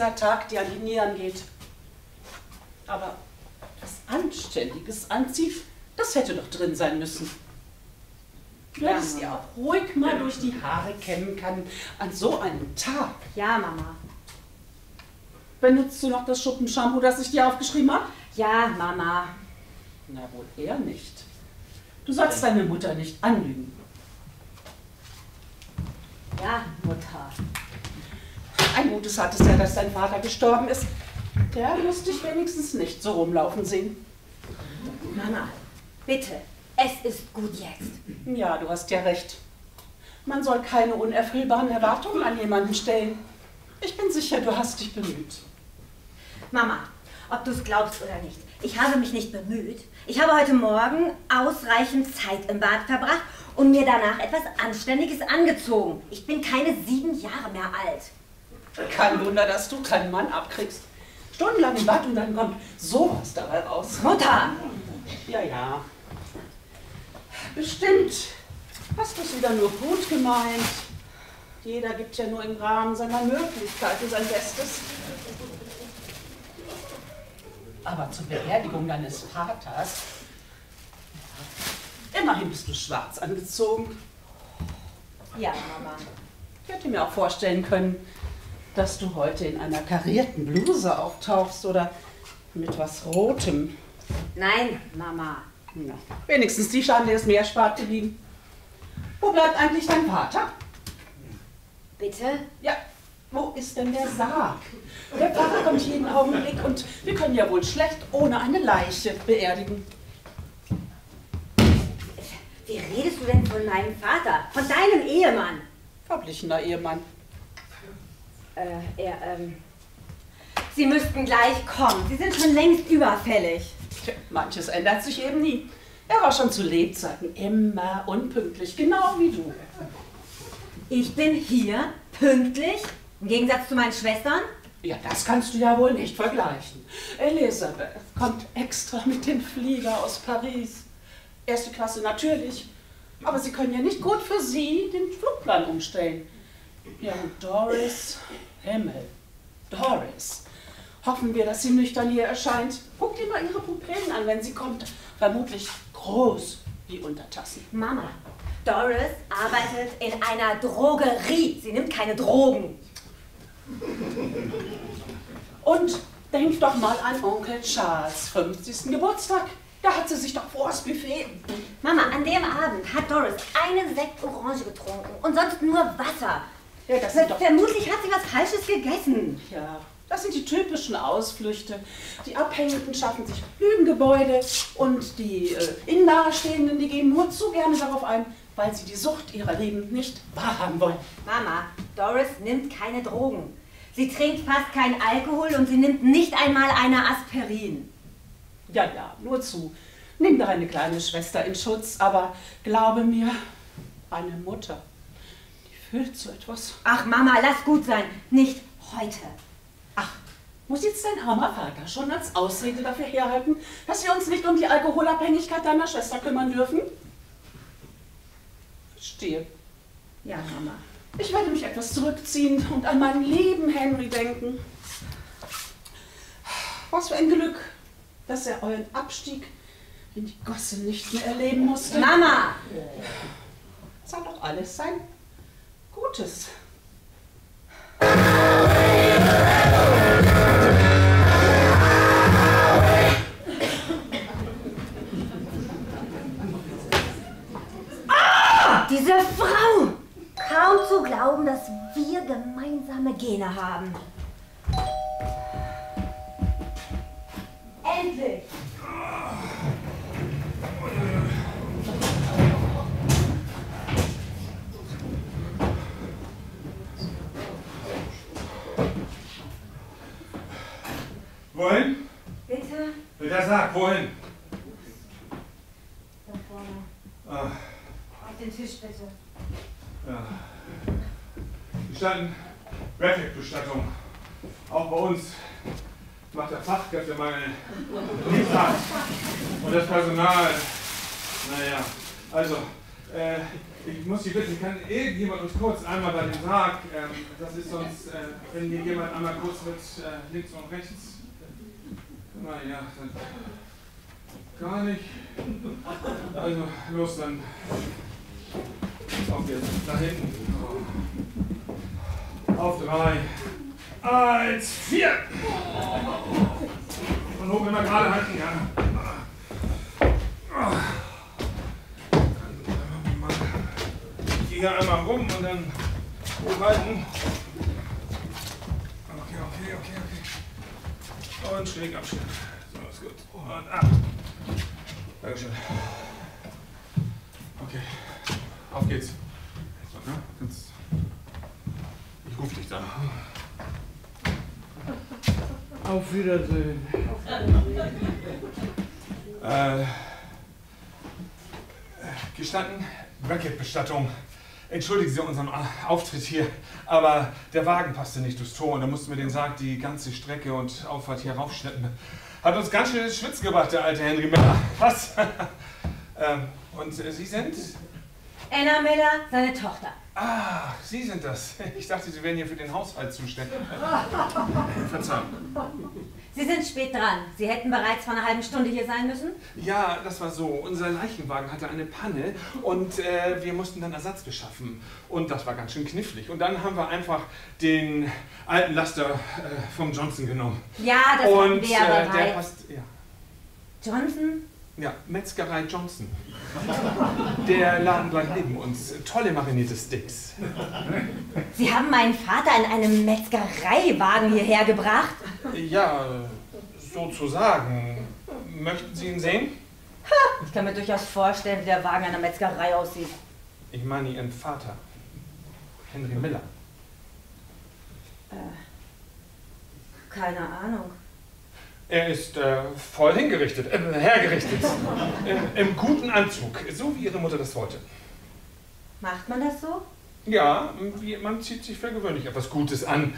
Dieser Tag dir an die Nieren geht. Aber was Anständiges anziehen, das hätte doch drin sein müssen. Du ja, hättest dir auch ruhig mal durch die Haare kämmen können an so einem Tag. Ja, Mama. Benutzt du noch das Schuppenshampoo, das ich dir aufgeschrieben habe? Ja, Mama. Na wohl eher nicht. Du sollst deine Mutter nicht anlügen. Ja, Mutter. Ein Gutes hattest ja, dass dein Vater gestorben ist. Der muss dich wenigstens nicht so rumlaufen sehen. Mama, bitte, es ist gut jetzt. Ja, du hast ja recht. Man soll keine unerfüllbaren Erwartungen an jemanden stellen. Ich bin sicher, du hast dich bemüht. Mama, ob du es glaubst oder nicht, ich habe mich nicht bemüht. Ich habe heute Morgen ausreichend Zeit im Bad verbracht und mir danach etwas Anständiges angezogen. Ich bin keine sieben Jahre mehr alt. Kein Wunder, dass du keinen Mann abkriegst. Stundenlang im Bad und dann kommt sowas dabei raus. Mutter! Ja, ja. Bestimmt hast du es wieder nur gut gemeint. Jeder gibt ja nur im Rahmen seiner Möglichkeiten sein Bestes. Aber zur Beerdigung deines Vaters, immerhin bist du schwarz angezogen. Ja, Mama. Ich hätte mir auch vorstellen können, dass du heute in einer karierten Bluse auftauchst oder mit was Rotem. Nein, Mama. Na, wenigstens die Schande ist mir erspart geblieben. Wo bleibt eigentlich dein Vater? Bitte? Ja, wo ist denn der Sarg? Der Vater kommt jeden Augenblick und wir können ja wohl schlecht ohne eine Leiche beerdigen. Wie redest du denn von meinem Vater? Von deinem Ehemann? Verblichener Ehemann äh, er, ähm, Sie müssten gleich kommen. Sie sind schon längst überfällig. Tja, manches ändert sich eben nie. Er war schon zu Lebzeiten immer unpünktlich, genau wie du. Ich bin hier pünktlich, im Gegensatz zu meinen Schwestern. Ja, das kannst du ja wohl nicht vergleichen. Elisabeth kommt extra mit dem Flieger aus Paris. Erste Klasse natürlich. Aber sie können ja nicht gut für sie den Flugplan umstellen. Ja, und Doris, Himmel, Doris. Hoffen wir, dass sie nüchtern hier erscheint. Guck dir mal ihre Pupillen an, wenn sie kommt. Vermutlich groß wie Untertassen. Mama, Doris arbeitet in einer Drogerie. Sie nimmt keine Drogen. Und denk doch mal an Onkel Charles 50. Geburtstag. Da hat sie sich doch vor das Buffet. Mama, an dem Abend hat Doris eine Sekt Orange getrunken und sonst nur Wasser. Ja, das sind doch Vermutlich hat sie was Falsches gegessen. Ja, das sind die typischen Ausflüchte. Die Abhängigen schaffen sich Lügengebäude und die äh, ihnen Nahestehenden, die gehen nur zu gerne darauf ein, weil sie die Sucht ihrer Leben nicht wahrhaben wollen. Mama, Doris nimmt keine Drogen. Sie trinkt fast keinen Alkohol und sie nimmt nicht einmal eine Aspirin. Ja, ja, nur zu. Nimm deine kleine Schwester in Schutz, aber glaube mir, eine Mutter fühlt so etwas. Ach, Mama, lass gut sein. Nicht heute. Ach, muss jetzt dein armer Vater schon als Ausrede dafür herhalten, dass wir uns nicht um die Alkoholabhängigkeit deiner Schwester kümmern dürfen? Verstehe. Ja, Mama. Ich werde mich etwas zurückziehen und an meinen lieben Henry denken. Was für ein Glück, dass er euren Abstieg in die Gosse nicht mehr erleben musste. Mama! Hat doch alles sein Gutes. Diese Frau! Kaum zu glauben, dass wir gemeinsame Gene haben. Endlich! Wohin? Bitte? Der sagt, wohin? Da vorne. Ah, Auf den Tisch bitte. ja. Gestanden, Rapid-Bestattung. Auch bei uns macht der Fachkräftemangel nichts ab. Und das Personal, naja, also, äh, ich muss Sie bitten, kann irgendjemand uns kurz einmal bei dem Sarg, ähm, das ist sonst, äh, wenn hier jemand einmal kurz mit äh, links und rechts, naja, dann gar nicht. Also, los dann. Auf jetzt, da hinten. Auf drei. Eins, vier. Und hoch immer gerade halten, ja. Hier einmal rum und dann hochhalten. Okay, okay, okay, okay. Und schräg abstellen. So, ist gut. Und ab. Dankeschön. Okay. Auf geht's. So, ne? Ich rufe dich dann. Auf Wiedersehen. Äh, gestanden, Bracket-Bestattung. Entschuldigen Sie unseren Auftritt hier, aber der Wagen passte nicht durchs Tor und da mussten wir den Sarg die ganze Strecke und Auffahrt hier raufschleppen. Hat uns ganz schön ins Schwitzen gebracht, der alte Henry Miller. Was? ähm, und äh, Sie sind? Anna Miller, seine Tochter. Ah, Sie sind das. Ich dachte, Sie wären hier für den Haushalt zuständig. Verzeihung. Sie sind spät dran. Sie hätten bereits vor einer halben Stunde hier sein müssen. Ja, das war so. Unser Leichenwagen hatte eine Panne und äh, wir mussten dann Ersatz beschaffen. Und das war ganz schön knifflig. Und dann haben wir einfach den alten Laster äh, vom Johnson genommen. Ja, das und wir äh, der bereits. passt. Ja, Johnson? ja, Metzgerei Johnson. Der Laden gleich neben uns. Tolle marinierte Sticks. Sie haben meinen Vater in einem Metzgereiwagen hierher gebracht? Ja, sozusagen. Möchten Sie ihn sehen? Ich kann mir durchaus vorstellen, wie der Wagen einer Metzgerei aussieht. Ich meine Ihren Vater. Henry Miller. Keine Ahnung. Er ist äh, voll hingerichtet, äh, hergerichtet. Im, Im guten Anzug, so wie Ihre Mutter das wollte. Macht man das so? Ja, man zieht sich für gewöhnlich etwas Gutes an.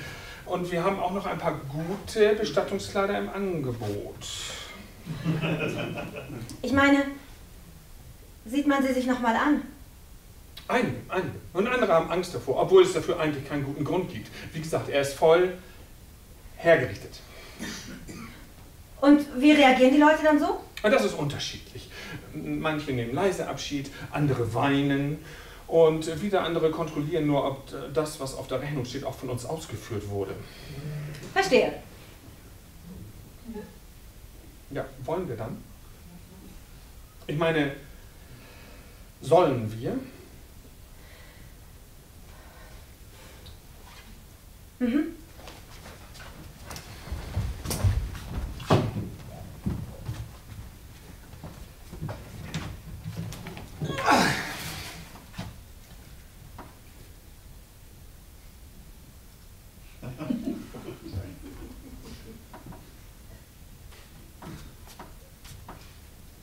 Und wir haben auch noch ein paar gute Bestattungskleider im Angebot. Ich meine, sieht man sie sich nochmal an? Einige, einige. Und andere haben Angst davor, obwohl es dafür eigentlich keinen guten Grund gibt. Wie gesagt, er ist voll hergerichtet. Und wie reagieren die Leute dann so? Das ist unterschiedlich. Manche nehmen leise Abschied, andere weinen und wieder andere kontrollieren nur, ob das, was auf der Rechnung steht, auch von uns ausgeführt wurde. Verstehe. Ja, wollen wir dann? Ich meine, sollen wir? Mhm.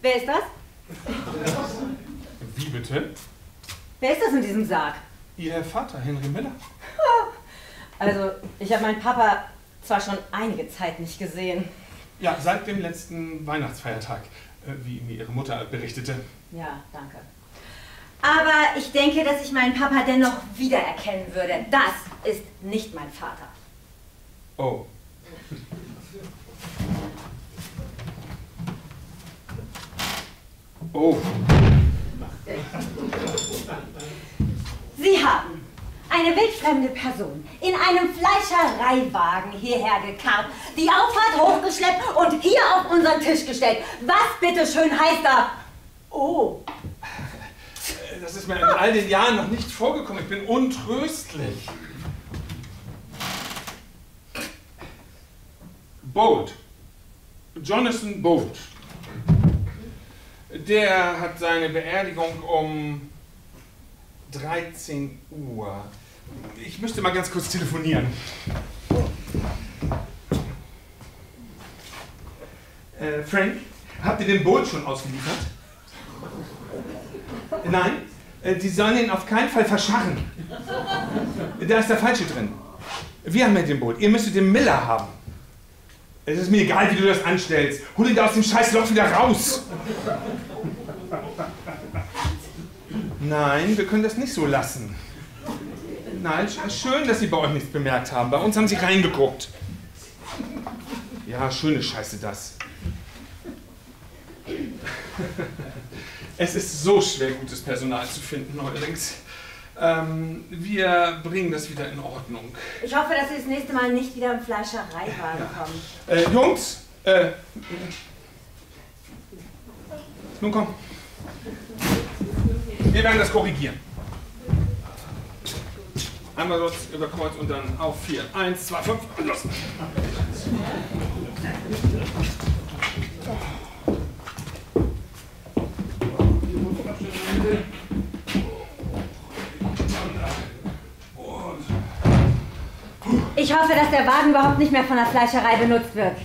Wer ist das? Wie bitte? Wer ist das in diesem Sarg? Ihr Vater, Henry Miller. Also, ich habe meinen Papa zwar schon einige Zeit nicht gesehen. Ja, seit dem letzten Weihnachtsfeiertag, äh, wie mir Ihre Mutter berichtete. Ja, danke. Aber ich denke, dass ich meinen Papa dennoch wiedererkennen würde. Das ist nicht mein Vater. Oh. Oh. Sie haben eine wildfremde Person in einem Fleischereiwagen hierher gekarrt, die Auffahrt hochgeschleppt und hier auf unseren Tisch gestellt. Was bitteschön heißt da? Oh, Das ist mir in all den Jahren noch nicht vorgekommen. Ich bin untröstlich. Bolt. Jonathan Bolt. Der hat seine Beerdigung um 13 Uhr. Ich müsste mal ganz kurz telefonieren. Äh, Frank, habt ihr den Bolt schon ausgeliefert? Nein, äh, die sollen ihn auf keinen Fall verscharren. Da ist der Falsche drin. Wir haben ja den Boot. Ihr müsstet den Miller haben. Es ist mir egal, wie du das anstellst. Hol ihn da aus dem scheiß Loch wieder raus. Nein, wir können das nicht so lassen. Nein, sch- schön, dass Sie bei euch nichts bemerkt haben. Bei uns haben Sie reingeguckt. Ja, schöne Scheiße das. Es ist so schwer, gutes Personal zu finden neuerdings. Ähm, wir bringen das wieder in Ordnung. Ich hoffe, dass Sie das nächste Mal nicht wieder im Fleischereiwagen kommen. Äh, Jungs, äh, nun komm. Wir werden das korrigieren. Einmal kurz über Kreuz und dann auf vier. Eins, zwei, fünf und los. Ich hoffe, dass der Wagen überhaupt nicht mehr von der Fleischerei benutzt wird.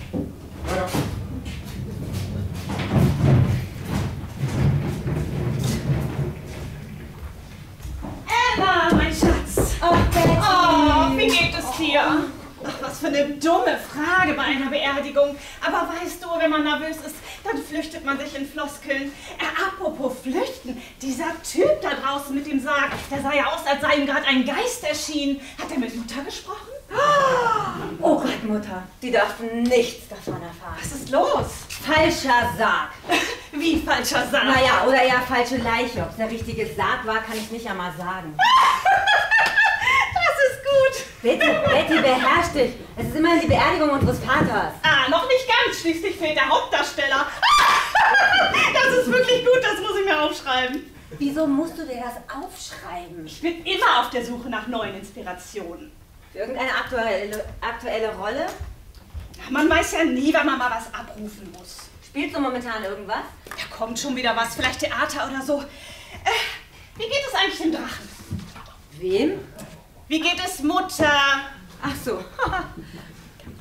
Emma, mein Schatz. Oh, Betty. Oh, wie geht es dir? Ach, was für eine dumme Frage bei einer Beerdigung. Aber weißt du, wenn man nervös ist, dann flüchtet man sich in Floskeln. Äh, apropos flüchten, dieser Typ da draußen mit dem Sarg, der sah ja aus, als sei ihm gerade ein Geist erschienen. Hat er mit Mutter gesprochen? Oh Gott, Mutter. Die dürften nichts davon erfahren. Was ist los? Falscher Sarg. Wie falscher Sarg. Naja, oder eher falsche Leiche. Ob es der richtige Sarg war, kann ich nicht einmal sagen. Das ist gut. Bitte, Betty, beherrsch dich. Es ist immerhin die Beerdigung unseres Vaters. Ah, noch nicht ganz. Schließlich fehlt der Hauptdarsteller. Das ist wirklich gut, das muss ich mir aufschreiben. Wieso musst du dir das aufschreiben? Ich bin immer auf der Suche nach neuen Inspirationen. Irgendeine aktuelle, aktuelle Rolle? Man weiß ja nie, wann man mal was abrufen muss. Spielst du momentan irgendwas? Da kommt schon wieder was, vielleicht Theater oder so. Äh, wie geht es eigentlich dem Drachen? Wem? Wie geht es Mutter? Ach so.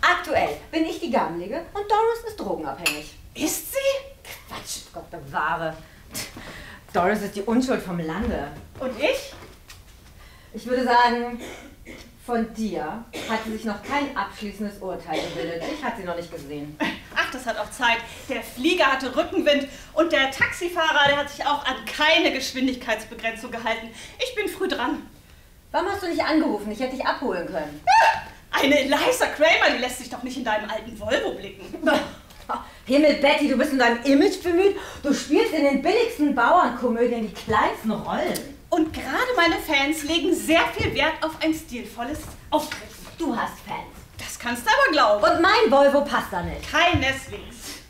Aktuell bin ich die Gammelige und Doris ist drogenabhängig. Ist sie? Quatsch, Gott bewahre. Doris ist die Unschuld vom Lande. Und ich? Ich würde sagen, von dir hat sie sich noch kein abschließendes Urteil gebildet. Ich hatte sie noch nicht gesehen. Ach, das hat auch Zeit. Der Flieger hatte Rückenwind und der Taxifahrer, der hat sich auch an keine Geschwindigkeitsbegrenzung gehalten. Ich bin früh dran. Warum hast du nicht angerufen? Ich hätte dich abholen können. Eine Eliza Kramer, die lässt sich doch nicht in deinem alten Volvo blicken. Himmel, Betty, du bist in deinem Image bemüht. Du spielst in den billigsten Bauernkomödien die kleinsten Rollen. Und gerade meine Fans legen sehr viel Wert auf ein stilvolles Auftreten. Du hast Fans. Das kannst du aber glauben. Und mein Volvo passt da nicht. Keineswegs.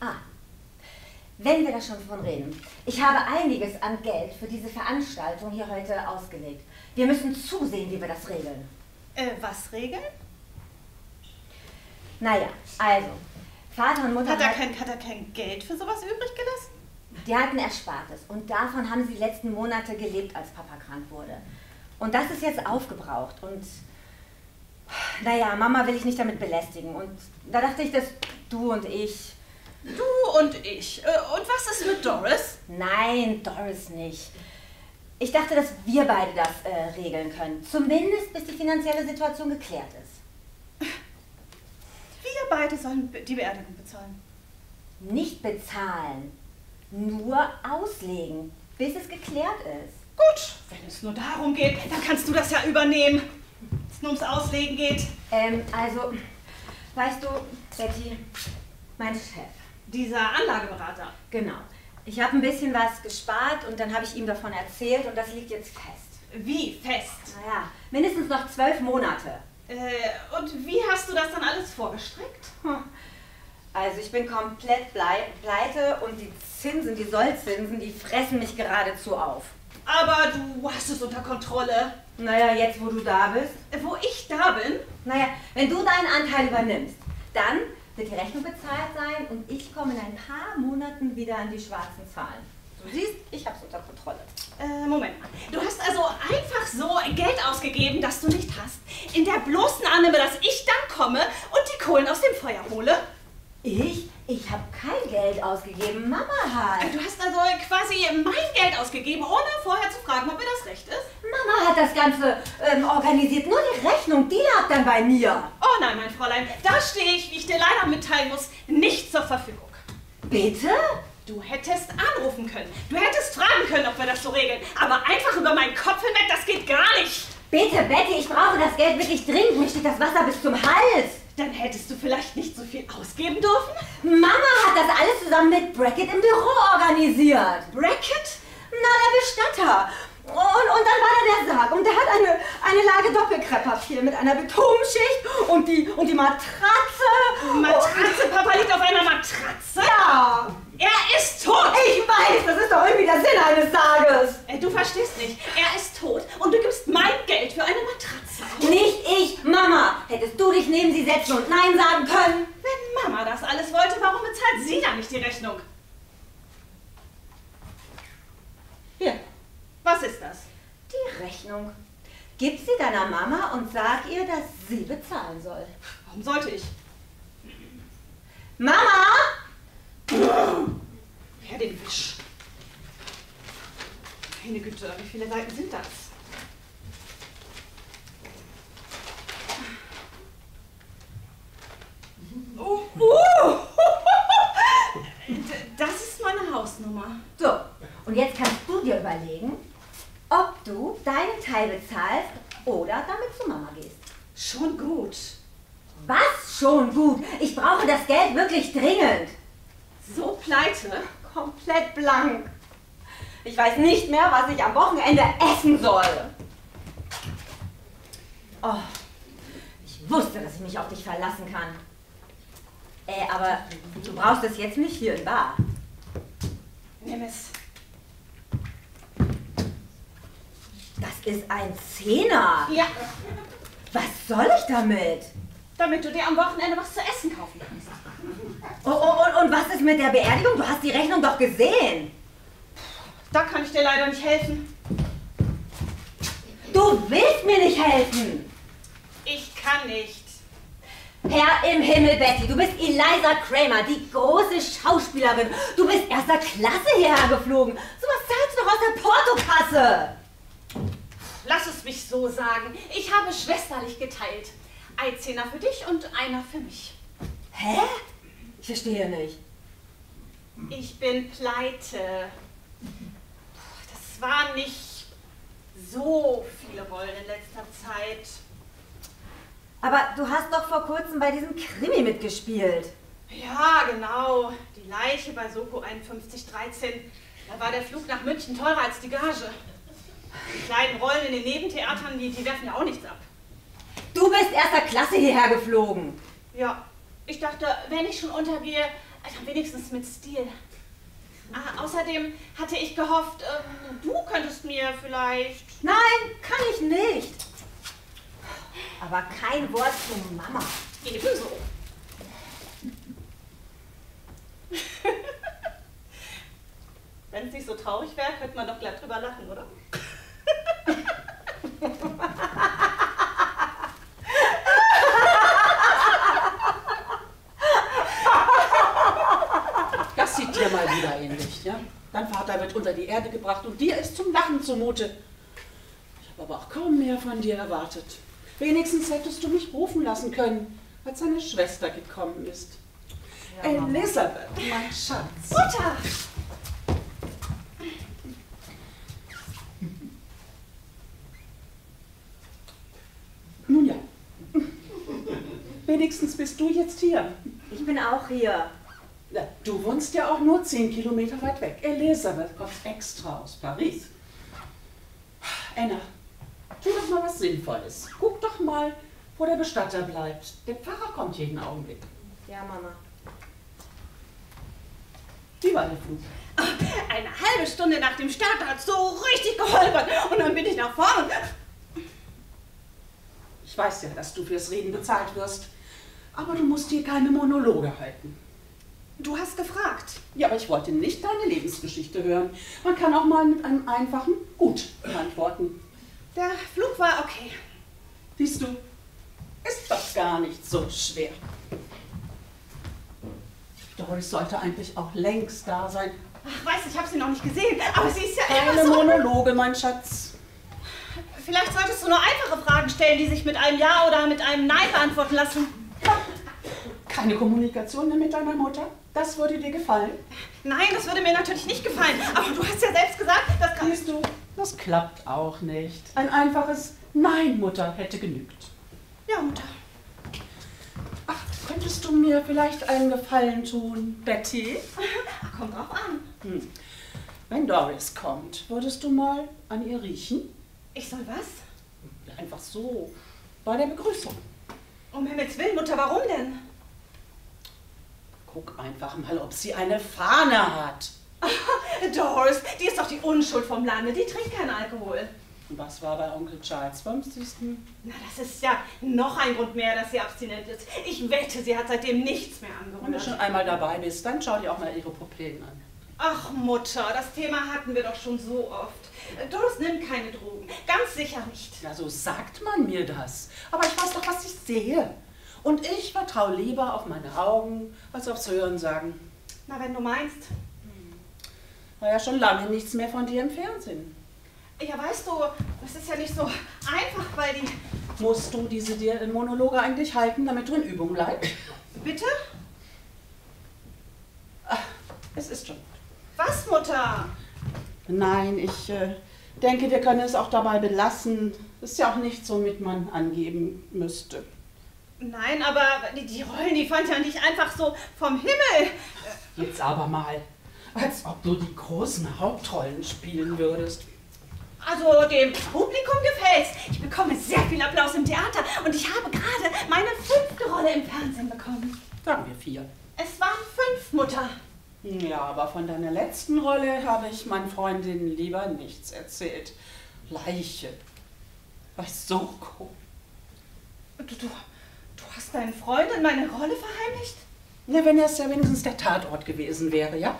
Ah, wenn wir da schon von reden. Ich habe einiges an Geld für diese Veranstaltung hier heute ausgelegt. Wir müssen zusehen, wie wir das regeln. Äh, was regeln? Naja, also, Vater und Mutter Hat er, hat- kein, hat er kein Geld für sowas übrig gelassen? die hatten Erspartes und davon haben sie die letzten Monate gelebt, als Papa krank wurde. Und das ist jetzt aufgebraucht und naja, Mama will ich nicht damit belästigen. Und da dachte ich, dass du und ich. Du und ich. Äh, und was ist mit Doris? Nein, Doris nicht. Ich dachte, dass wir beide das äh, regeln können. Zumindest bis die finanzielle Situation geklärt ist. Wir beide sollen die Beerdigung bezahlen. Nicht bezahlen, nur auslegen, bis es geklärt ist. Gut, wenn es nur darum geht, dann kannst du das ja übernehmen. es nur ums Auslegen geht. Ähm, also, weißt du, Betty, mein Chef. Dieser Anlageberater. Genau. Ich habe ein bisschen was gespart und dann habe ich ihm davon erzählt und das liegt jetzt fest. Wie fest? Naja, mindestens noch zwölf Monate. Äh, und wie hast du das dann alles vorgestrickt? Hm. Also ich bin komplett pleite und die Zinsen, die Sollzinsen, die fressen mich geradezu auf. Aber du hast es unter Kontrolle. Naja, jetzt wo du da bist. Äh, Wo ich da bin? Naja, wenn du deinen Anteil übernimmst, dann wird die Rechnung bezahlt sein und ich komme in ein paar Monaten wieder an die schwarzen Zahlen. Du siehst, ich hab's unter Kontrolle. Äh, Moment mal. Du hast also einfach so Geld ausgegeben, das du nicht hast. In der bloßen Annahme, dass ich dann komme und die Kohlen aus dem Feuer hole. Ich? Ich habe kein Geld ausgegeben, Mama hat. Du hast also quasi mein Geld ausgegeben, ohne vorher zu fragen, ob mir das recht ist. Mama hat das Ganze ähm, organisiert. Nur die Rechnung, die lag dann bei mir. Oh nein, mein Fräulein, da stehe ich, wie ich dir leider mitteilen muss, nicht zur Verfügung. Bitte? Du hättest anrufen können. Du hättest fragen können, ob wir das so regeln. Aber einfach über meinen Kopf hinweg, das geht gar nicht. Bitte, Betty, ich brauche das Geld wirklich dringend. Mir steht das Wasser bis zum Hals. Dann hättest du vielleicht nicht so viel ausgeben dürfen. Mama hat das alles zusammen mit Brackett im Büro organisiert. Bracket? Na, der Bestatter. Und, und dann war da der Sarg und der hat eine, eine Lage Doppelkrepppapier mit einer Betonschicht und die, und die Matratze. Matratze? Papa liegt auf einer Matratze? Ja, Er ist tot! ich weiß, das ist doch irgendwie der Sinn eines Sarges. Äh, Du verstehst nicht. Er ist tot und du gibst mein Geld für eine Matratze aus. Nicht ich, Mama. Hättest du dich neben sie setzen und Nein sagen können? Wenn Mama das alles wollte, warum bezahlt sie dann nicht die Rechnung? Hier, Was ist das? Die Rechnung. Gib sie deiner Mama und sag ihr, dass sie bezahlen soll. Warum sollte ich? Mama! Herr den Wisch. Meine Güte, wie viele Seiten sind das? Oh. D- Das ist meine Hausnummer. So, und jetzt kannst du dir überlegen, ob du deinen Teil bezahlst oder damit zu Mama gehst. Schon gut. Was schon gut? Ich brauche das Geld wirklich dringend. So pleite? Komplett blank. Ich weiß nicht mehr, was ich am Wochenende essen soll. Oh, ich wusste, dass ich mich auf dich verlassen kann. Äh, aber du brauchst es jetzt nicht hier in Bar. Nimm es. Das ist ein Zehner. Ja, Was soll ich damit? Damit du dir am Wochenende was zu essen kaufen kannst. Oh, oh, und, und was ist mit der Beerdigung? Du hast die Rechnung doch gesehen. Da kann ich dir leider nicht helfen. Du willst mir nicht helfen. Ich kann nicht. Herr im Himmel, Betty, du bist Eliza Kramer, die große Schauspielerin. Du bist erster Klasse hierher geflogen. So was zahlst du doch aus der Portokasse. Lass es mich so sagen. Ich habe schwesterlich geteilt. Ein Zehner für dich und einer für mich. Hä? Ich verstehe nicht. Ich bin pleite. Das waren nicht so viele Rollen in letzter Zeit. Aber du hast doch vor kurzem bei diesem Krimi mitgespielt. Ja, genau. Die Leiche bei Soko 5113. Da war der Flug nach München teurer als die Gage. Die kleinen Rollen in den Nebentheatern, die, die werfen ja auch nichts ab. Du bist erster Klasse hierher geflogen. Ja, ich dachte, wenn ich schon untergehe, dann wenigstens mit Stil. Ah, außerdem hatte ich gehofft, ähm, du könntest mir vielleicht. Nein, kann ich nicht. Aber kein Wort zu Mama. Ebenso. Wenn es nicht so traurig wäre, könnte man doch gleich drüber lachen, oder? das sieht dir mal wieder ähnlich, ja? Dein Vater wird unter die Erde gebracht und dir ist zum Lachen zumute. Ich habe aber auch kaum mehr von dir erwartet. Wenigstens hättest du mich rufen lassen können, als seine Schwester gekommen ist. Elisabeth, mein Schatz. Mutter! Nun ja, Wenigstens bist du jetzt hier. Ich bin auch hier. Du wohnst ja auch nur 10 Kilometer weit weg. Elisabeth kommt extra aus Paris. Anna, tu doch mal was Sinnvolles. Guck doch mal, wo der Bestatter bleibt. Der Pfarrer kommt jeden Augenblick. Ja, Mama. Wie war der Flug? Eine halbe Stunde nach dem Start hat so richtig geholpert. Und dann bin ich nach vorne. Ich weiß ja, dass du fürs Reden bezahlt wirst. Aber du musst hier keine Monologe halten. Du hast gefragt. Ja, aber ich wollte nicht deine Lebensgeschichte hören. Man kann auch mal mit einem einfachen Gut antworten. Der Flug war okay. Siehst du, ist doch gar nicht so schwer. Doris sollte eigentlich auch längst da sein. Ach, weißt du, ich habe sie noch nicht gesehen, aber sie ist ja Keine immer so... Monologe, mein Schatz. Vielleicht solltest du nur einfache Fragen stellen, die sich mit einem Ja oder mit einem Nein beantworten lassen. Keine Kommunikation mehr mit deiner Mutter? Das würde dir gefallen? Nein, das würde mir natürlich nicht gefallen. Aber du hast ja selbst gesagt, das kann... Siehst du, das klappt auch nicht. Ein einfaches Nein, Mutter, hätte genügt. Ja, Mutter. Ach, könntest du mir vielleicht einen Gefallen tun, Betty? Kommt drauf an. Hm. Wenn Doris kommt, würdest du mal an ihr riechen? Ich soll was? Einfach so, bei der Begrüßung. Um Himmels Willen, Mutter, warum denn? Guck einfach mal, ob sie eine Fahne hat. Doris, die ist doch die Unschuld vom Lande. Die trinkt keinen Alkohol. Was war bei Onkel Charles 50. Na, das ist ja noch ein Grund mehr, dass sie abstinent ist. Ich wette, sie hat seitdem nichts mehr Wenn du schon angerührt. einmal dabei bist, dann schau dir auch mal ihre Pupillen an. Ach, Mutter, das Thema hatten wir doch schon so oft. Doris nimmt keine Drogen. Ganz sicher nicht. Ja, so sagt man mir das. Aber ich weiß doch, was ich sehe. Und ich vertraue lieber auf meine Augen als aufs Hören sagen. Na, wenn du meinst. War ja schon lange nichts mehr von dir im Fernsehen. Ja, weißt du, das ist ja nicht so einfach, weil die... Musst du diese dir Monologe eigentlich halten, damit du in Übung bleibst? Bitte? Es ist schon. Was, Mutter? Nein, ich äh, denke, wir können es auch dabei belassen. Ist ja auch nichts, womit man angeben müsste. Nein, aber die, die Rollen, die fand ja nicht einfach so vom Himmel. Jetzt aber mal. Als ob du die großen Hauptrollen spielen würdest. Also dem Publikum gefällt's. Ich bekomme sehr viel Applaus im Theater und ich habe gerade meine fünfte Rolle im Fernsehen bekommen. Sagen wir vier. Es waren fünf, Mutter. Ja, aber von deiner letzten Rolle habe ich meinen Freundinnen lieber nichts erzählt. Leiche. Bei Soko. Du, du hast deinen Freund in meine Rolle verheimlicht? Na, wenn es ja wenigstens der Tatort gewesen wäre, ja?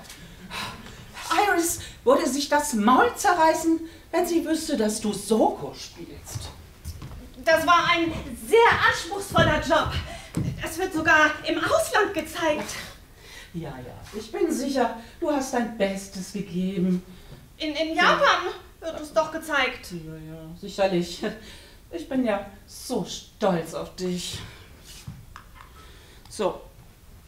Iris würde sich das Maul zerreißen, wenn sie wüsste, dass du Soko spielst. Das war ein sehr anspruchsvoller Job. Es wird sogar im Ausland gezeigt. Ja, ja, ich bin sicher, du hast dein Bestes gegeben. In, in Japan wird es doch gezeigt. Ja, ja, sicherlich. Ich bin ja so stolz auf dich. So,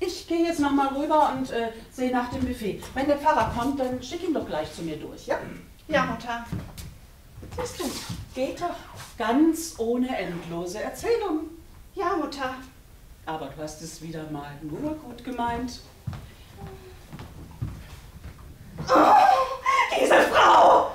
ich gehe jetzt noch mal rüber und äh, sehe nach dem Buffet. Wenn der Pfarrer kommt, dann schick ihn doch gleich zu mir durch, ja? Ja, Mutter. Siehst du, geht doch ganz ohne endlose Erzählung. Ja, Mutter. Aber du hast es wieder mal nur gut gemeint. Diese Frau!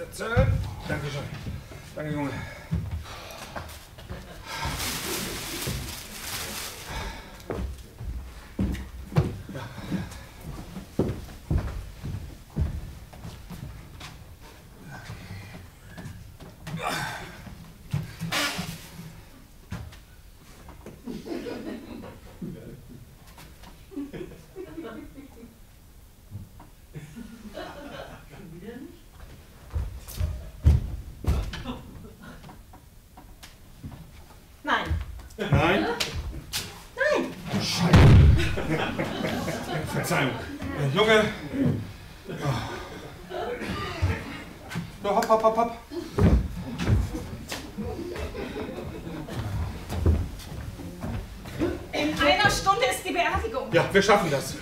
Ein bisschen rüber, rüber, rüber und absetzen. Dankeschön. Danke, Junge. Nein? Nein. Scheiße. Verzeihung. Äh, Junge. Oh. So, hopp, hopp, hopp, hopp. In einer Stunde ist die Beerdigung. Ja, wir schaffen das.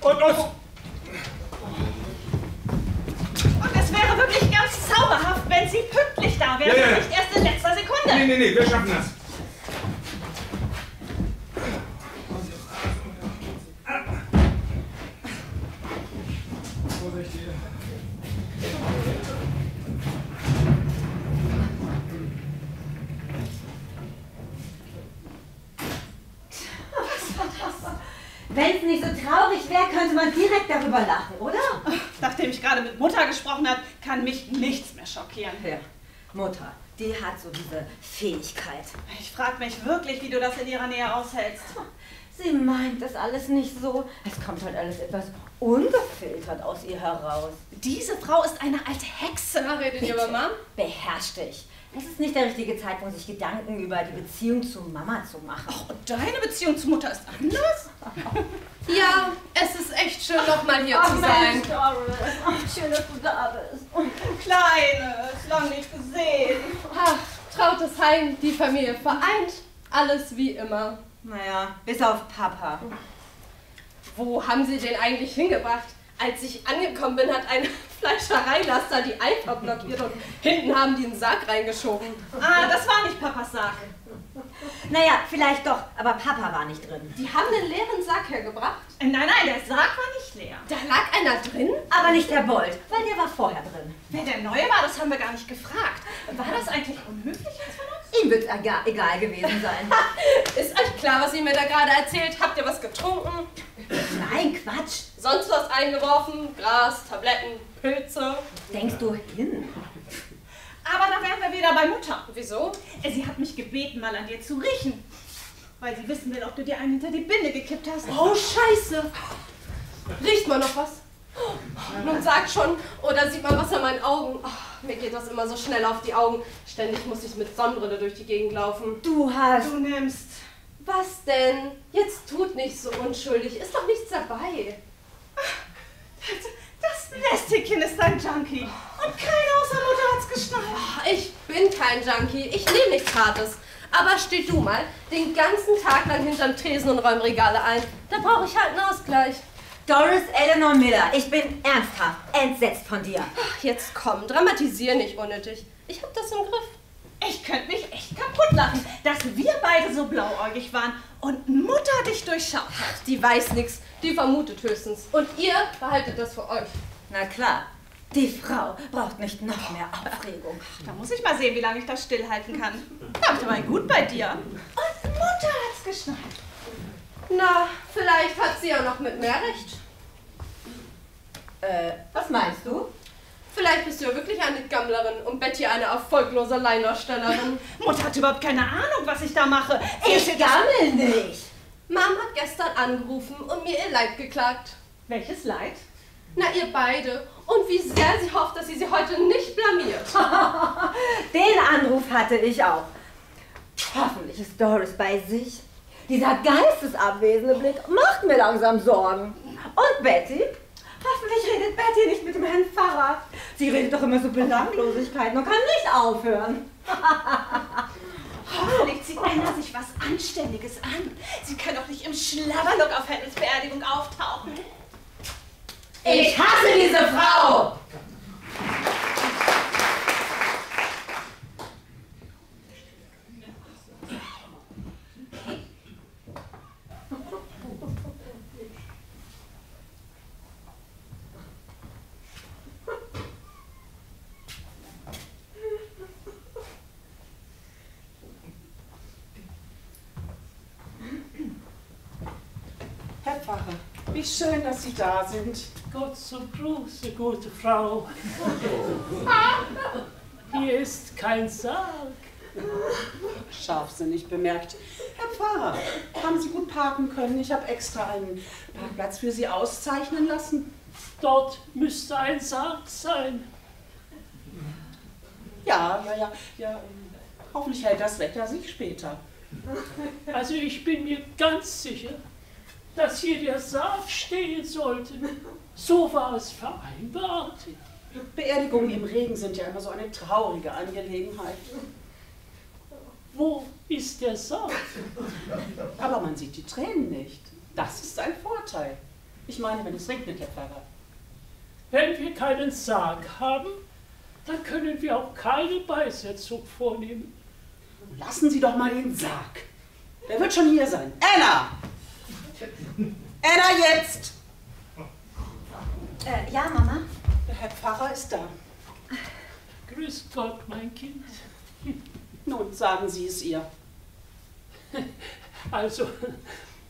Und los! Und es wäre wirklich ganz zauberhaft, wenn Sie pünktlich da wären, Ja, ja, ja. nicht erst in letzter Sekunde. Nee, nee, nee, wir schaffen das. Schockieren. Ja, Mutter, die hat so diese Fähigkeit. Ich frage mich wirklich, wie du das in ihrer Nähe aushältst. Sie meint das alles nicht so. Es kommt halt alles etwas ungefiltert aus ihr heraus. Diese Frau ist eine alte Hexe. Da redet ihr über Mom? Beherrsch dich. Es ist nicht der richtige Zeitpunkt, sich Gedanken über die Beziehung zu Mama zu machen. Und deine Beziehung zu Mutter ist anders? Ja, es ist echt schön, nochmal hier zu sein. Doris. Ach, schön, dass du da bist. Kleines, lang nicht gesehen. Ach, trautes Heim, die Familie vereint. Alles wie immer. Naja, bis auf Papa. Wo haben sie den eigentlich hingebracht? Als ich angekommen bin, hat ein Fleischereilaster die Einfahrt blockiert und hinten haben die einen Sarg reingeschoben. Ah, das war nicht Papas Sarg. Naja, vielleicht doch, aber Papa war nicht drin. Die haben einen leeren Sack hergebracht. Nein, nein, der Sarg war nicht leer. Da lag einer drin. Aber nicht der Bolt, weil der war vorher drin. Wer der Neue war, das haben wir gar nicht gefragt. War das eigentlich unhöflich jetzt von uns? Ihm wird egal, egal gewesen sein. Ist euch klar, was ihr mir da gerade erzählt? Habt ihr was getrunken? Nein, Quatsch. Sonst was eingeworfen? Gras, Tabletten, Pilze? Denkst du hin? Aber da wären wir wieder bei Mutter. Wieso? Sie hat mich gebeten, mal an dir zu riechen. Weil sie wissen will, ob du dir einen hinter die Binde gekippt hast. Oh, scheiße. Riecht man noch was? Nun sagt schon, oder sieht man was an meinen Augen? Oh, mir geht das immer so schnell auf die Augen. Ständig muss ich mit Sonnenbrille durch die Gegend laufen. Du hast. Du nimmst. Was denn? Jetzt tut nicht so unschuldig. Ist doch nichts dabei. Das Nesthäkchen ist ein Junkie. Und keiner außer Mutter hat's geschnallt. Ah, Ich bin kein Junkie. Ich nehme nichts Hartes. Aber steh du mal den ganzen Tag lang hinterm Tresen und räum Regale ein. Da brauche ich halt einen Ausgleich. Doris Eleanor Miller, ich bin ernsthaft entsetzt von dir. Ach, jetzt komm, dramatisier nicht unnötig. Ich hab das im Griff. Ich könnte mich echt kaputt lachen, dass wir beide so blauäugig waren und Mutter dich durchschaut hat. Die weiß nix, die vermutet höchstens. Und ihr behaltet das für euch. Na klar, die Frau braucht nicht noch mehr Aufregung. Da muss ich mal sehen, wie lange ich das stillhalten kann. Habt ihr mal gut bei dir. Und Mutter hat's geschnallt. Na, vielleicht hat sie ja noch mit mehr recht. Äh, was meinst du? Vielleicht bist du ja wirklich eine Gammlerin und Betty eine erfolglose Lainerstellerin. Mutter hat überhaupt keine Ahnung, was ich da mache. Ich das- gammel nicht. Mom hat gestern angerufen und mir ihr Leid geklagt. Welches Leid? Na, ihr beide. Und wie sehr sie hofft, dass sie sie heute nicht blamiert. Den Anruf hatte ich auch. Hoffentlich ist Doris bei sich. Dieser geistesabwesende Blick macht mir langsam Sorgen. Und Betty? Hoffentlich redet Betty nicht mit dem Herrn Pfarrer. Sie redet doch immer so Belanglosigkeiten und kann nicht aufhören. Hoffentlich zieht einer sich was Anständiges an. Sie kann doch nicht im Schlabberlook auf Henrys Beerdigung auftauchen. Ich hasse diese Frau! Herr Pfarrer, wie schön, dass Sie da sind. Gott zum Gruße, gute Frau. Hier ist kein Sarg. Scharfsinnig bemerkt. Herr Pfarrer, haben Sie gut parken können? Ich habe extra einen Parkplatz für Sie auszeichnen lassen. Dort müsste ein Sarg sein. Ja, ja, ja, ja. Hoffentlich hält das Wetter sich später. Also ich bin mir ganz sicher, dass hier der Sarg stehen sollte. So war es vereinbart. Beerdigungen im Regen sind ja immer so eine traurige Angelegenheit. Wo ist der Sarg? Aber man sieht die Tränen nicht. Das ist ein Vorteil. Ich meine, wenn es regnet, Herr Pfarrer. Wenn wir keinen Sarg haben, dann können wir auch keine Beisetzung vornehmen. Lassen Sie doch mal den Sarg. Der wird schon hier sein. Anna! Anna, jetzt! Äh, ja, Mama? Der Herr Pfarrer ist da. Grüß Gott, mein Kind. Nun, sagen Sie es ihr. Also,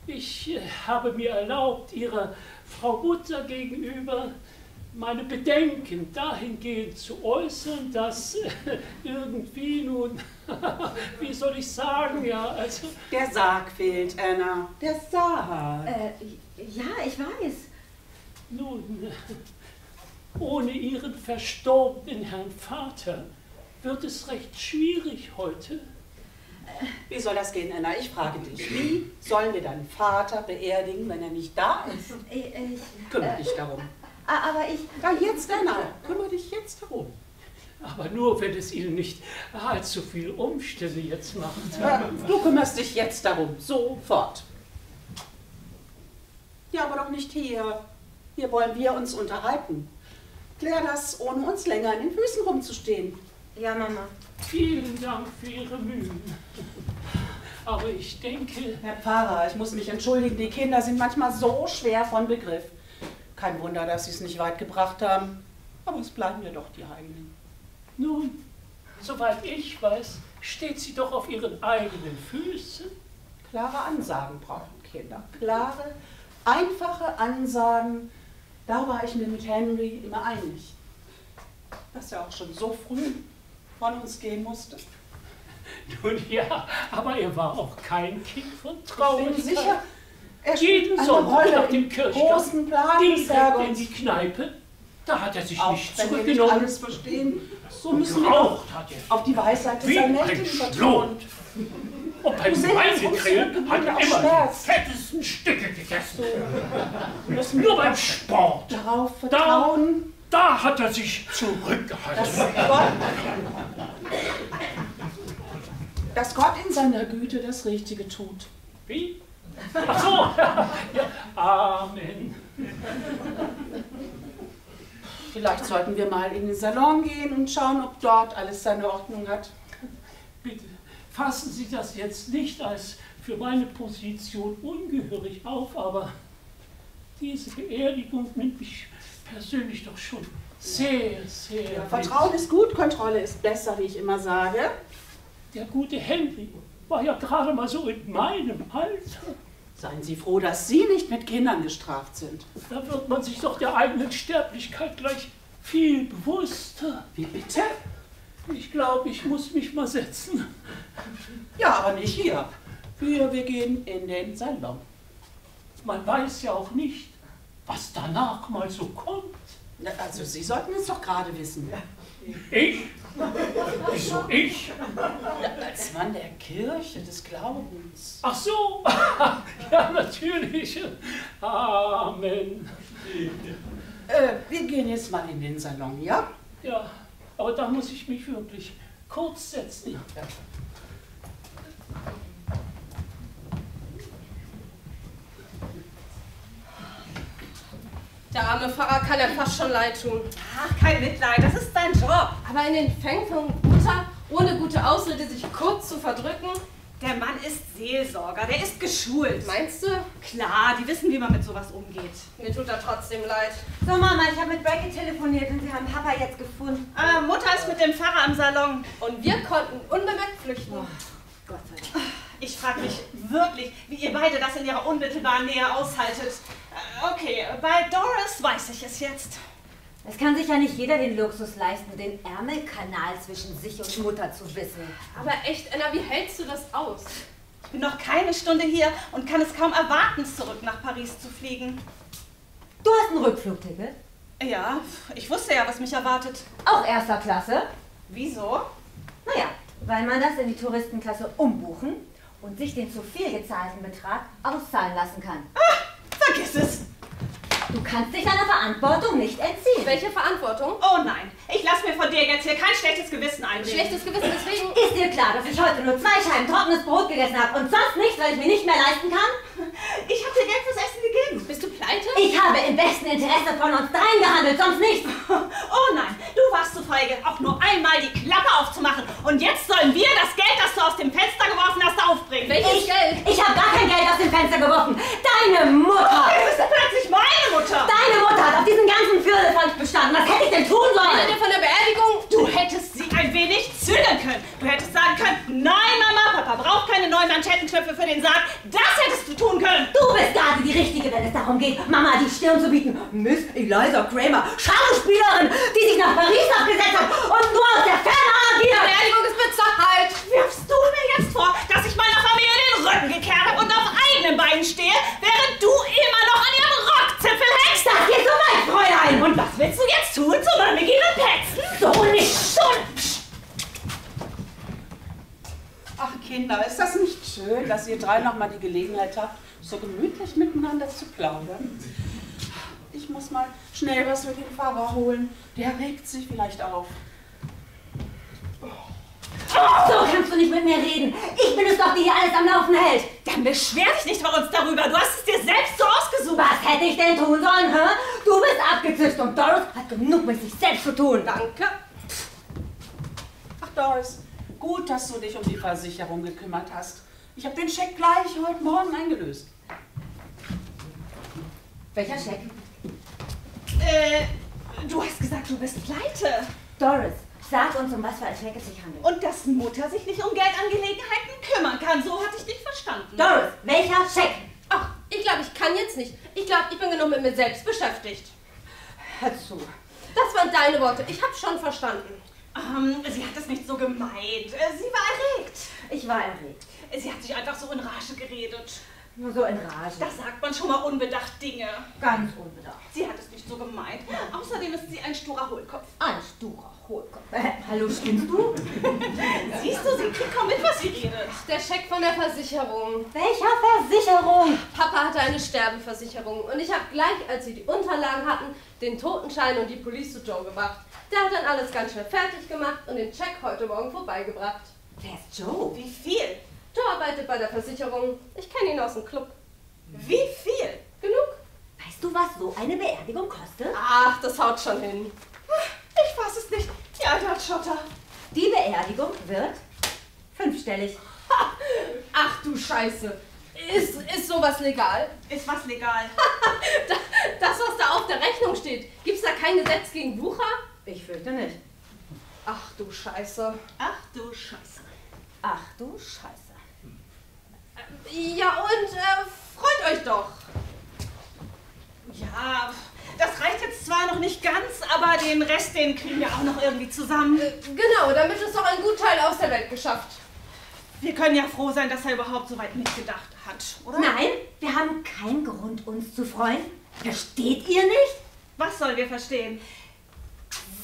ich äh, habe mir erlaubt, Ihrer Frau Mutter gegenüber meine Bedenken dahingehend zu äußern, dass äh, irgendwie nun, wie soll ich sagen, ja, also, Der Sarg fehlt, Anna. Der Sarg. Äh, ja, ich weiß. nun, äh, ohne Ihren verstorbenen Herrn Vater wird es recht schwierig heute. Wie soll das gehen, Anna? Ich frage dich. Wie sollen wir deinen Vater beerdigen, wenn er nicht da ist? Ich, ich, Kümmere dich darum. Ah, aber ich. Ja, jetzt, Anna. Kümmere dich jetzt darum. Aber nur, wenn es Ihnen nicht allzu viel Umstände jetzt macht. Ja, Du kümmerst dich jetzt darum. Sofort. Ja, aber doch nicht hier. Hier wollen wir uns unterhalten. Klär das, ohne uns länger in den Füßen rumzustehen. Ja, Mama. Vielen Dank für Ihre Mühen. Aber ich denke, Herr Pfarrer, ich muss mich entschuldigen, die Kinder sind manchmal so schwer von Begriff. Kein Wunder, dass sie es nicht weit gebracht haben. Aber es bleiben ja doch die eigenen. nun, soweit ich weiß, steht sie doch auf ihren eigenen Füßen. Klare Ansagen brauchen Kinder. Klare, einfache Ansagen. Da war ich mir mit Henry immer einig. Dass er auch schon so früh von uns gehen musste. Nun ja, aber er war auch kein Kind von Ich Traurigkeit. bin sicher, er Jeden Sonntag nach dem Kirchgang des direkt in die Kneipe. Da hat er sich Auch nicht wir nicht zurückgenommen. alles verstehen, so müssen wir er. auf die Weisheit des Schlot. vertrauen. Und beim uns hat er auch immer Schmerz. die fettesten Stücke gegessen. Müssen Nur beim Sport. darauf vertrauen, Da hat er sich zurückgehalten. dass Gott, dass Gott in seiner Güte das Richtige tut. Wie? Ach so. Ja, Amen. Vielleicht sollten wir mal in den Salon gehen und schauen, ob dort alles seine Ordnung hat. Bitte fassen Sie das jetzt nicht als für meine Position ungehörig auf, aber diese Beerdigung nimmt mich persönlich doch schon sehr, sehr. Ja. Vertrauen ist gut, Kontrolle ist besser, wie ich immer sage. Der gute Henry war ja gerade mal so in meinem Alter. Seien Sie froh, dass Sie nicht mit Kindern gestraft sind. Da wird man sich doch der eigenen Sterblichkeit gleich viel bewusster. Wie bitte? Ich glaube, ich muss mich mal setzen. Ja, aber nicht hier. Wir, wir gehen in den Salon. Man weiß ja auch nicht, was danach mal so kommt. Also Sie sollten es doch gerade wissen. Ich? Wieso ich? Ja, als Mann der Kirche des Glaubens. Ach so, ja natürlich. Amen. Äh, wir gehen jetzt mal in den Salon, ja? Ja, aber da muss ich mich wirklich kurz setzen. Der arme Pfarrer kann ja fast schon leid tun. Ach, kein Mitleid, das ist dein Job. Aber in den Fängen von Mutter, ohne gute Ausrede sich kurz zu verdrücken, Der Mann ist Seelsorger, der ist geschult. meinst du? Klar, die wissen, wie man mit sowas umgeht. Mir tut er trotzdem leid. So, Mama, ich habe mit Becky telefoniert und wir haben Papa jetzt gefunden. Ah, Mutter ist mit dem Pfarrer im Salon. Und wir konnten unbemerkt flüchten. Gott sei Dank. Ich frage mich wirklich, wie ihr beide das in ihrer unmittelbaren Nähe aushaltet. Okay, bei Doris weiß ich es jetzt. Es kann sich ja nicht jeder den Luxus leisten, den Ärmelkanal zwischen sich und Mutter zu wissen. Aber echt, Anna, wie hältst du das aus? Ich bin noch keine Stunde hier und kann es kaum erwarten, zurück nach Paris zu fliegen. Du hast ein Rückflugticket? Ja, ich wusste ja, was mich erwartet. Auch erster Klasse? Wieso? Naja, weil man das in die Touristenklasse umbuchen und sich den zu viel gezahlten Betrag auszahlen lassen kann. Ah, vergiss es. Du kannst dich deiner Verantwortung nicht entziehen. Welche Verantwortung? Oh nein, ich lass mir von dir jetzt hier kein schlechtes Gewissen einreden. Schlechtes Gewissen deswegen. Ist dir klar, dass ich heute nur zwei Scheiben trockenes Brot gegessen habe und sonst nichts, weil ich mir nicht mehr leisten kann? Ich hab dir Geld fürs Essen gegeben. Bist du pleite? Ich habe im besten Interesse von uns dreien gehandelt, sonst nichts. Oh nein, du warst zu feige, auch nur einmal die Klappe aufzumachen. Und jetzt sollen wir das Geld, das du aus dem Fenster geworfen hast, aufbringen. Welches Ich, Geld? ich habe gar kein Geld aus dem Fenster geworfen. Deine Mutter. Jetzt ist plötzlich meine Mutter. Deine Mutter hat auf diesen ganzen Firlefanz bestanden. Was hätte ich denn tun Redet sollen? ihr von der Beerdigung? Du hättest sie ein wenig zügeln können. Du hättest sagen können, nein Mama, Papa braucht keine neuen Manschettenknöpfe für den Sarg. Das hättest du tun können. Du bist gerade die Richtige, wenn es darum geht, Mama die Stirn zu bieten. Miss Eliza Kramer, Schauspielerin, die sich nach Paris abgesetzt hat und nur aus der Ferne Die agiert. Beerdigung ist bezahlt. Wirfst du mir jetzt vor, dass ich meiner Familie den Rücken gekehrt habe und auf eigenen Beinen stehe, während du immer noch an ihrem Rockzipfel hängst? Das geht so weit, Fräulein. Und was willst du jetzt tun? Zu Mami und petzen? so nicht. So Ach Kinder, ist das nicht schön, dass ihr drei noch mal die Gelegenheit habt, so gemütlich miteinander zu plaudern? Ich muss mal schnell was für den Pfarrer holen. Der regt sich vielleicht auf. So du nicht mit mir reden. Ich bin es doch, die hier alles am Laufen hält. Dann beschwer dich nicht bei uns darüber. Du hast es dir selbst so ausgesucht. Was hätte ich denn tun sollen, hä? Du bist abgezischt und Doris hat genug mit sich selbst zu tun. Danke. Ach Doris, gut, dass du dich um die Versicherung gekümmert hast. Ich habe den Scheck gleich heute Morgen eingelöst. Welcher Scheck? Äh, du hast gesagt, du bist pleite. Doris, sag uns, um was für ein Scheck es sich handelt. Und dass Mutter sich nicht um Geldangelegenheiten kümmern kann. So hatte ich dich verstanden. Doris, welcher Scheck? Ach, ich glaube, ich kann jetzt nicht. Ich glaube, ich bin genug mit mir selbst beschäftigt. Hör zu. Das waren deine Worte. Ich habe schon verstanden. Ähm, sie hat es nicht so gemeint. Äh, Sie war erregt. Ich war erregt. Sie hat sich einfach so in Rage geredet. Nur so in Rage. Da sagt man schon mal unbedacht Dinge. ganz unbedacht. Sie hat es nicht so gemeint. Außerdem ist sie ein sturer Hohlkopf. Ein sturer. Äh, hallo, stimmst du? Siehst du, sie kriegt kaum mit, was sie redet. Der Scheck von der Versicherung. Welcher Versicherung? Papa hatte eine Sterbeversicherung und ich habe gleich, als wir die Unterlagen hatten, den Totenschein und die Police zu Joe gebracht. Der hat dann alles ganz schnell fertig gemacht und den Scheck heute Morgen vorbeigebracht. Wer ist Joe? Wie viel? Joe arbeitet bei der Versicherung. Ich kenne ihn aus dem Club. Wie viel? Genug? Weißt du, was so eine Beerdigung kostet? Ach, das haut schon hin. Ich fass es nicht. Die alte hat Schotter. Die Beerdigung wird fünfstellig. Ach du Scheiße. Ist, ist sowas legal? Ist was legal? Das, was da auf der Rechnung steht, gibt's da kein Gesetz gegen Wucher? Ich fürchte nicht. Ach du Scheiße. Ach du Scheiße. Ach du Scheiße. Ja und äh, freut euch doch. Ja, das reicht jetzt zwar noch nicht ganz, aber den Rest, den kriegen wir auch noch irgendwie zusammen. Äh, Genau, damit ist doch ein Gutteil aus der Welt geschafft. Wir können ja froh sein, dass er überhaupt so weit mitgedacht hat, oder? Nein, wir haben keinen Grund, uns zu freuen. Versteht ihr nicht? Was sollen wir verstehen?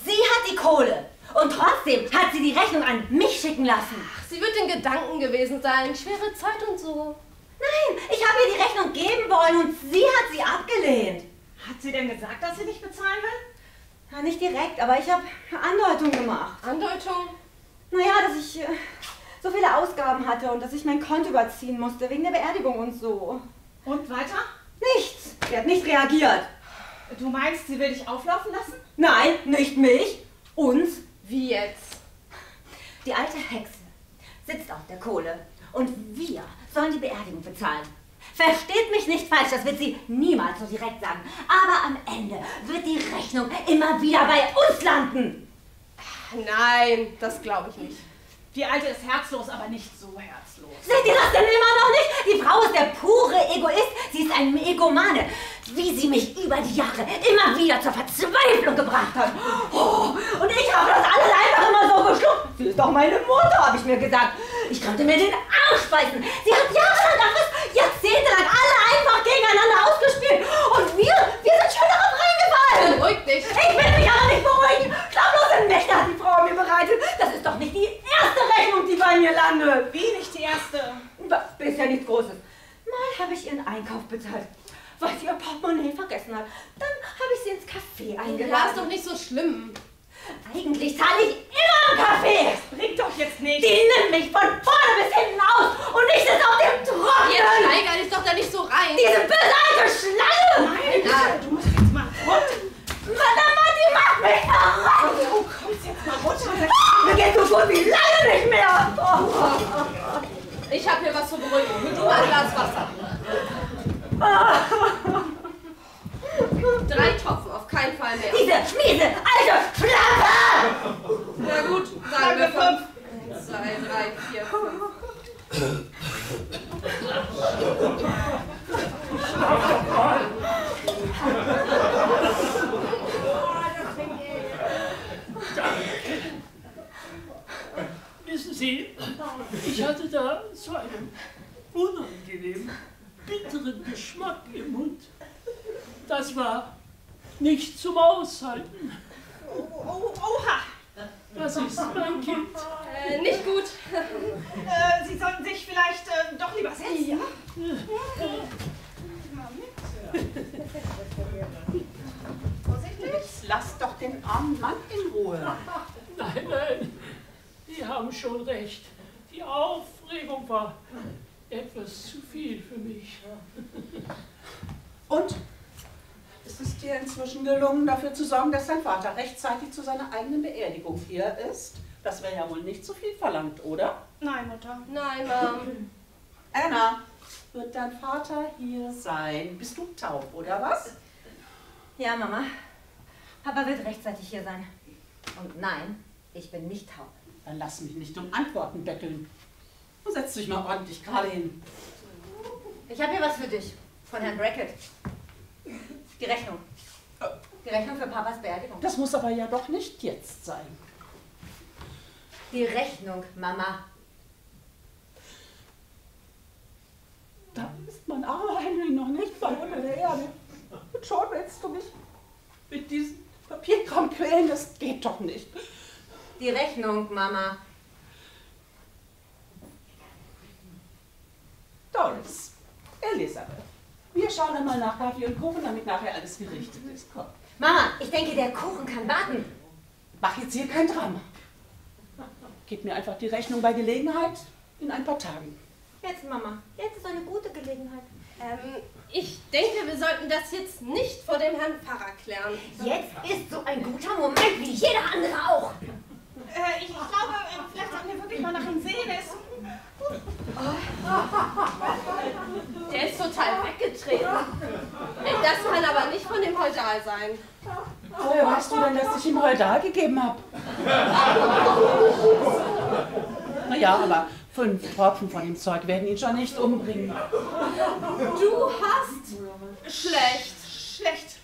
Sie hat die Kohle. Und trotzdem hat sie die Rechnung an mich schicken lassen. Sie wird in Gedanken gewesen sein. Schwere Zeit und so. Nein, ich habe ihr die Rechnung geben wollen und sie hat sie abgelehnt. Hat sie denn gesagt, dass sie nicht bezahlen will? Ja, nicht direkt, aber ich habe Andeutungen gemacht. Andeutung? Naja, dass ich äh, so viele Ausgaben hatte und dass ich mein Konto überziehen musste wegen der Beerdigung und so. Und weiter? Nichts. Sie hat nicht reagiert. Du meinst, sie will dich auflaufen lassen? Nein, nicht mich. Uns. Wie jetzt? Die alte Hexe sitzt auf der Kohle und wir sollen die Beerdigung bezahlen. Versteht mich nicht falsch, das wird sie niemals so direkt sagen. Aber am Ende wird die Rechnung immer wieder bei uns landen. Nein, das glaube ich nicht. Die Alte ist herzlos, aber nicht so herzlos. Seht ihr das denn immer noch nicht? Die Frau ist der pure Egoist. Sie ist ein Egomane. Wie sie mich über die Jahre immer wieder zur Verzweiflung gebracht hat. Oh, und ich habe das alles einfach immer so geschluckt. Sie ist doch meine Mutter, habe ich mir gesagt. Ich könnte mir den Arsch beißen. Sie hat jahrelang, was, jahrzehntelang alle einfach gegeneinander ausgespielt. Und wir, wir sind schön darauf reingefallen. Beruhig dich. Ich will mich aber nicht beruhigen. Schlaflose Nächte hat die Frau mir bereitet. Das ist doch nicht die erste Rechnung, die bei mir landet. Wie nicht die erste? Bisher nichts Großes. Mal habe ich ihren Einkauf bezahlt, weil sie ihr Portemonnaie vergessen hat. Dann habe ich sie ins Café Ja, ist eingeladen. doch nicht so schlimm. Eigentlich zahle ich immer im Café. Bringt doch jetzt nicht. Die nimmt mich von vorne bis hinten aus und ich sitze auf dem Jetzt Trockenen. steiger dich doch da nicht so rein. Diese böse alte Schlange. Nein, Ja. du musst jetzt mal runter. Madame, die macht mich verrückt. Du kommst jetzt mal runter. Mir geht so gut wie lange nicht mehr. Ich habe hier was zur Beruhigung. Du mal ein Glas Wasser. Drei Tropfen, auf keinen Fall mehr. Diese miese alte Schlampe. Na gut, sagen wir fünf. Eins, zwei, drei, vier, fünf. Wissen Sie, ich hatte da so einen unangenehmen, bitteren Geschmack im Mund. Das war nicht zum Aushalten. Oh, oh, oha. Was ist, mein Kind? Äh, nicht gut. Äh, Sie sollten sich vielleicht äh, doch lieber setzen. Ja. Jetzt lass doch den armen Mann in Ruhe. Nein, nein, die haben schon recht. Die Aufregung war etwas zu viel für mich. Und? Ist es dir inzwischen gelungen, dafür zu sorgen, dass dein Vater rechtzeitig zu seiner eigenen Beerdigung hier ist? Das wäre ja wohl nicht zu viel verlangt, oder? Nein, Mutter. Nein, Mom. Anna, wird dein Vater hier sein? Bist du taub, oder was? Ja, Mama. Papa wird rechtzeitig hier sein. Und nein, ich bin nicht taub. Dann lass mich nicht um Antworten betteln. Setz dich mal ordentlich gerade hin. Ich habe hier was für dich. Von Herrn Brackett. Die Rechnung. Die Rechnung für Papas Beerdigung. Das muss aber ja doch nicht jetzt sein. Die Rechnung, Mama. Da ist mein armer Henry noch nicht mal unter der Erde. Und schon willst du mich mit diesem Papierkram quälen? Das geht doch nicht. Die Rechnung, Mama. Doris, Elisabeth, wir schauen einmal nach Kaffee und Kuchen, damit nachher alles gerichtet ist. Komm, Mama, ich denke, der Kuchen kann warten. mach jetzt hier kein Drama. Gib mir einfach die Rechnung bei Gelegenheit in ein paar Tagen. Jetzt, Mama. Jetzt ist eine gute Gelegenheit. Ähm, ich denke, wir sollten das jetzt nicht vor dem Herrn Pfarrer klären. Jetzt ist so ein guter Moment, wie jeder andere auch. Äh, ich glaube, vielleicht sollten wir wirklich mal nach ihm sehen. Er Der ist total weggetreten. Das kann aber nicht von dem Heudal sein. Woher weißt du denn, dass ich ihm heute gegeben habe? naja, aber fünf Tropfen von dem Zeug werden ihn schon nicht umbringen. Du hast schlecht. schlecht.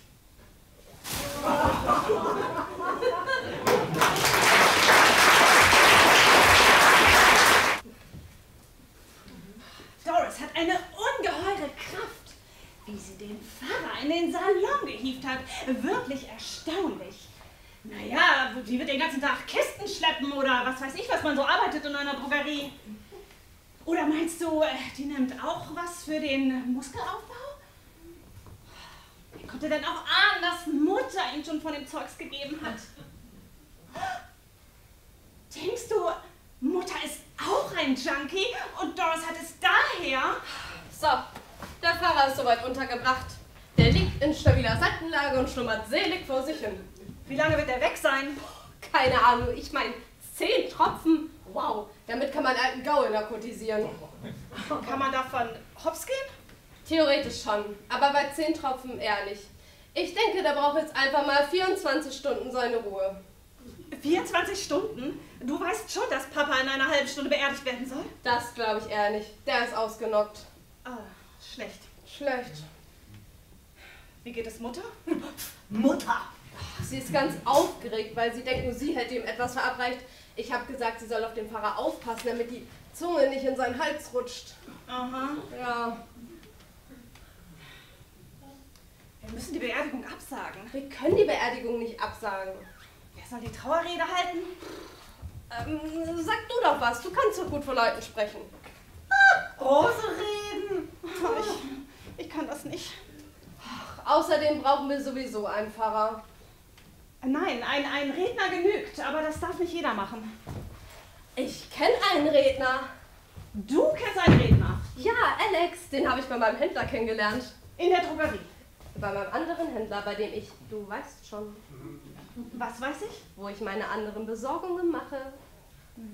Hat eine ungeheure Kraft, wie sie den Pfarrer in den Salon gehievt hat. Wirklich erstaunlich. Naja, die wird den ganzen Tag Kisten schleppen oder was weiß ich, was man so arbeitet in einer Drogerie. Oder meinst du, äh, die nimmt auch was für den Muskelaufbau? Wer konnte denn auch ahnen, dass Mutter ihm schon von dem Zeugs gegeben hat? Denkst du, Mutter ist auch ein Junkie und Doris hat es daher? So, der Pfarrer ist soweit untergebracht. Der liegt in stabiler Seitenlage und schlummert selig vor sich hin. Wie lange wird er weg sein? Keine Ahnung, ich meine, zehn Tropfen? Wow, damit kann man einen alten Gaul narkotisieren. Kann man davon hops gehen? Theoretisch schon, aber bei zehn Tropfen eher nicht. Ich denke, der braucht jetzt einfach mal 24 Stunden seine Ruhe. 24 Stunden? Du weißt schon, dass Papa in einer halben Stunde beerdigt werden soll? Das glaube ich eher nicht. Der ist ausgenockt. Ah, schlecht. Schlecht. Wie geht es Mutter? Mutter. Sie ist ganz aufgeregt, weil sie denkt, nur sie hätte ihm etwas verabreicht. Ich habe gesagt, sie soll auf den Pfarrer aufpassen, damit die Zunge nicht in seinen Hals rutscht. Aha. Ja, Wir müssen die Beerdigung absagen. wir können die Beerdigung nicht absagen. Wer soll die Trauerrede halten? Ähm, sag du doch was, du kannst so gut vor Leuten sprechen. Ah, Rose reden. Ich, ich kann das nicht. Außerdem brauchen wir sowieso einen Pfarrer. Nein, ein, ein Redner genügt, aber das darf nicht jeder machen. Ich kenne einen Redner. Du kennst einen Redner. Ja, Alex, den habe ich bei meinem Händler kennengelernt. In der Drogerie. Bei meinem anderen Händler, bei dem ich, du weißt schon, Was weiß ich? wo ich meine anderen Besorgungen mache.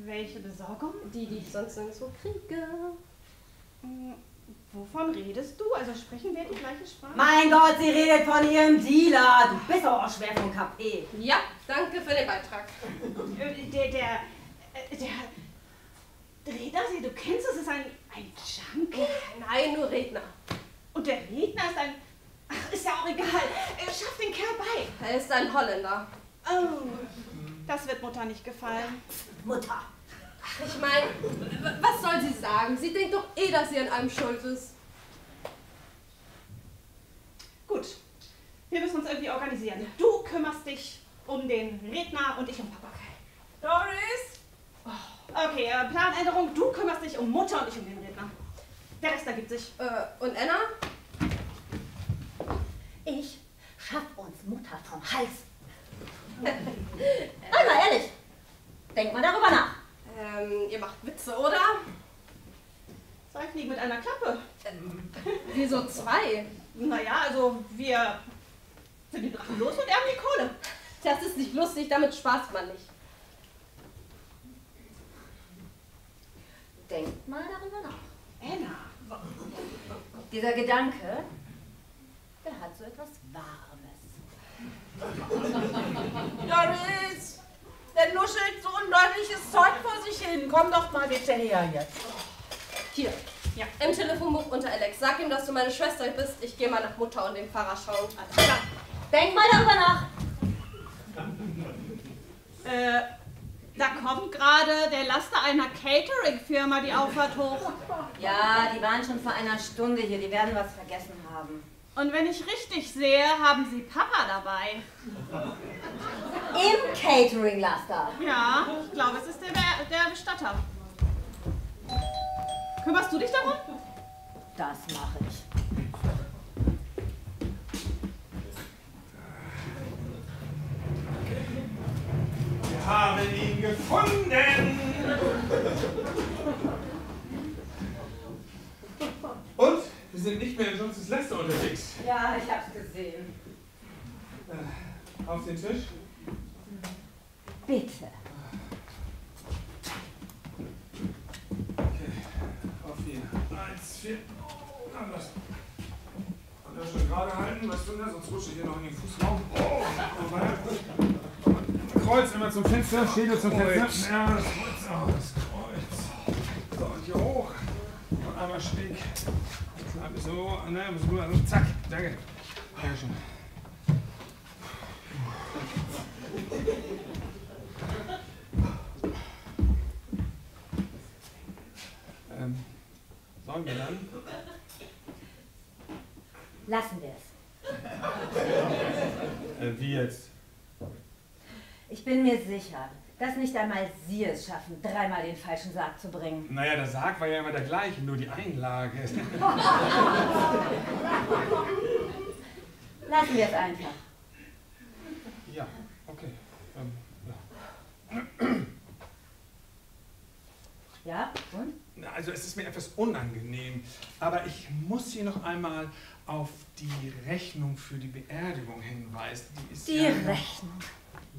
Welche Besorgung? Die, die ich sonst nirgendwo kriege. Hm, Wovon redest du? Also sprechen wir die gleiche Sprache? Mein Gott, sie redet von ihrem Dealer. Du bist auch schwer vom KP. Ja, danke für den Beitrag. Äh, Der, der, äh, der Redner, du kennst es, ist ein, ein Junkie. Nein, nur Redner. Und der Redner ist ein, ach, ist ja auch egal. Äh, Schaff den Kerl bei. Er ist ein Holländer. Oh, das wird Mutter nicht gefallen. Mutter. Ach, ich meine, was soll sie sagen? Sie denkt doch eh, dass sie an allem schuld ist. Gut, wir müssen uns irgendwie organisieren. Du kümmerst dich um den Redner und ich um Papa Kai. Doris? Okay, äh, Planänderung. Du kümmerst dich um Mutter und ich um den Redner. Der Rest ergibt sich. Äh, und Anna? Ich schaff uns Mutter vom Hals. Einmal ehrlich. Denk mal darüber nach. Ähm, ihr macht Witze, oder? Zwei Fliegen mit einer Klappe. Wieso zwei? Naja, also wir sind die Drachen los und erben die Kohle. Das ist nicht lustig, damit spaßt man nicht. Denk mal darüber nach. Anna. Dieser Gedanke, der hat so etwas Warmes. Doris! Der nuschelt so undeutliches Zeug vor sich hin. Komm doch mal bitte her jetzt. Hier. Ja. Im Telefonbuch unter Alex. Sag ihm, dass du meine Schwester bist. Ich gehe mal nach Mutter und dem Pfarrer schauen. Ja. Denk mal darüber nach. Äh, da kommt gerade der Laster einer Catering-Firma, die Auffahrt hoch. Ja, die waren schon vor einer Stunde hier. Die werden was vergessen haben. Und wenn ich richtig sehe, haben sie Papa dabei. Im Catering-Laster. Ja, ich glaube, es ist der, Be- der Bestatter. Kümmerst du dich darum? Das mache ich. Wir haben ihn gefunden. Und wir sind nicht mehr in Johnsons Lester unterwegs. Ja, ich hab's gesehen. Äh, auf den Tisch. Bitte. Okay, auf vier. Eins, vier. Anders. Und das schön gerade halten, weißt du, ne? sonst rutsche ich hier noch in den Fußraum. Oh, vorbei. Kreuz immer zum Fenster, Schädel zum Fenster. Ja, das Kreuz, oh, das Kreuz. So, und hier hoch. Und einmal schräg. So, ne, so, also, zack, danke. Dankeschön. Ähm, sollen wir dann? Lassen wir es. Äh, wie jetzt? Ich bin mir sicher, dass nicht einmal Sie es schaffen, dreimal den falschen Sarg zu bringen. Naja, der Sarg war ja immer der gleiche, nur die Einlage. Lassen wir es einfach. ja, okay. Ähm, ja. Ja? Und? Also es ist mir etwas unangenehm, aber ich muss hier noch einmal auf die Rechnung für die Beerdigung hinweisen. Die ist Die ja, Rechnung.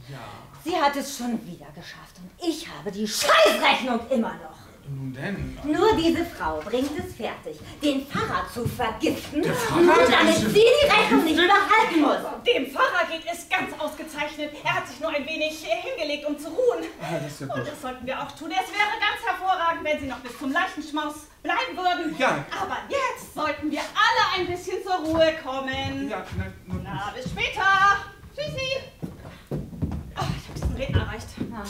Ja, Sie hat es schon wieder geschafft und ich habe die Scheißrechnung immer noch. nun denn. Nur diese Frau bringt es fertig, den Pfarrer zu vergiften, Pfarrer, nur der damit ist- sie die Rechnung nicht behalten muss. Dem Pfarrer geht es ganz ausgezeichnet. Er hat sich nur ein wenig hingelegt, um zu ruhen. Ah, das ist ja Und das sollten wir auch tun. Es wäre ganz hervorragend, wenn Sie noch bis zum Leichenschmaus bleiben würden. Ja. Aber jetzt sollten wir alle ein bisschen zur Ruhe kommen. Ja, na, na, Na, bis später. Tschüssi. Diesen Redner erreicht. Ja,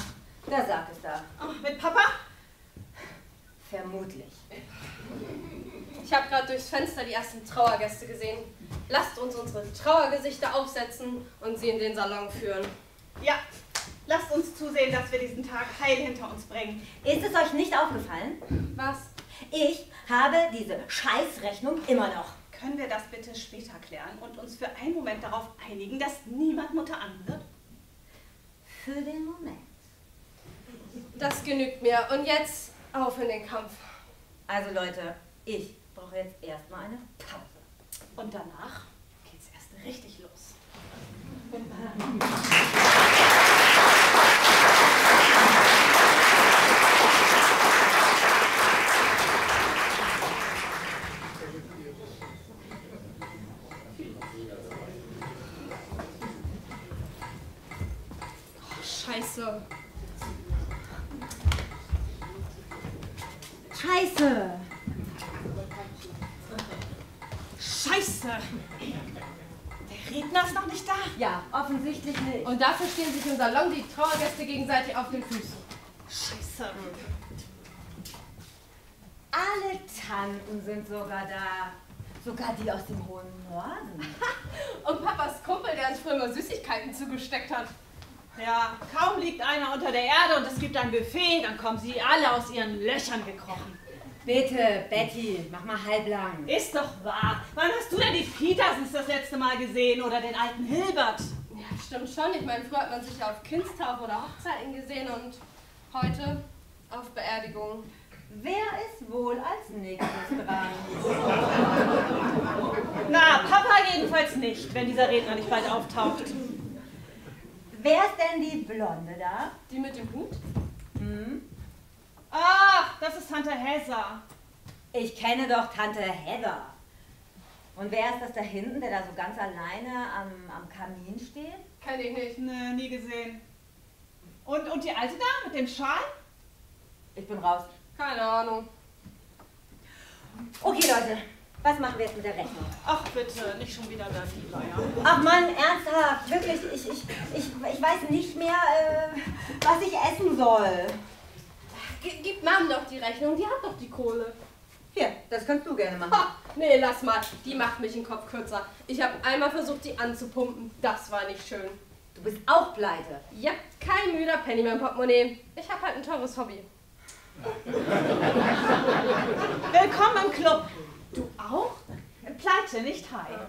der Sarg ist da. Oh, mit Papa? Vermutlich. Ich habe gerade durchs Fenster die ersten Trauergäste gesehen. Lasst uns unsere Trauergesichter aufsetzen und sie in den Salon führen. Ja. Lasst uns zusehen, dass wir diesen Tag heil hinter uns bringen. Ist es euch nicht aufgefallen? Was? Ich habe diese Scheißrechnung immer noch. Können wir das bitte später klären und uns für einen Moment darauf einigen, dass niemand Mutter anwirft? Für den Moment. Das genügt mir. Und jetzt auf in den Kampf. Also Leute, ich brauche jetzt erstmal eine Pause. Und danach geht's erst richtig los. Scheiße. Scheiße! Scheiße! Der Redner ist noch nicht da. Ja, offensichtlich nicht. Und dafür stehen sich im Salon die Trauergäste gegenseitig auf den Füßen. Scheiße. Alle Tanten sind sogar da. Sogar die aus dem hohen Norden. Und Papas Kumpel, der uns früher immer Süßigkeiten zugesteckt hat. Ja, kaum liegt einer unter der Erde und es gibt ein Buffet, dann kommen sie alle aus ihren Löchern gekrochen. Bitte, Betty, mach mal halblang. Ist doch wahr. Wann hast du denn die Petersens das letzte Mal gesehen oder den alten Hilbert? Ja, stimmt schon. Ich meine, früher hat man sich ja auf Kindstaufe oder Hochzeiten gesehen und heute auf Beerdigungen. Wer ist wohl als nächstes dran? Na, Papa jedenfalls nicht, wenn dieser Redner nicht bald auftaucht. Wer ist denn die Blonde da? Die mit dem Hut? Ach, das ist Tante Hesser. Ich kenne doch Tante Heather. Und wer ist das da hinten, der da so ganz alleine am, am Kamin steht? Kenn ich nicht. Ne, nie gesehen. Und, und die Alte da mit dem Schal? Ich bin raus. Keine Ahnung. Okay, Leute, was machen wir jetzt mit der Rechnung? Ach bitte, nicht schon wieder der Fieber, ja? Ach Mann, ernsthaft, wirklich, ich, ich, ich, ich weiß nicht mehr, äh, was ich essen soll. Gib Mom doch die Rechnung, die hat doch die Kohle. Hier, das kannst du gerne machen. Ha, nee, lass mal. Die macht mich den Kopf kürzer. Ich habe einmal versucht, die anzupumpen. Das war nicht schön. Du bist auch pleite. Ja, kein müder Penny mehr im Portemonnaie. Ich habe halt ein teures Hobby. Willkommen im Club. Du auch? Pleite, nicht high.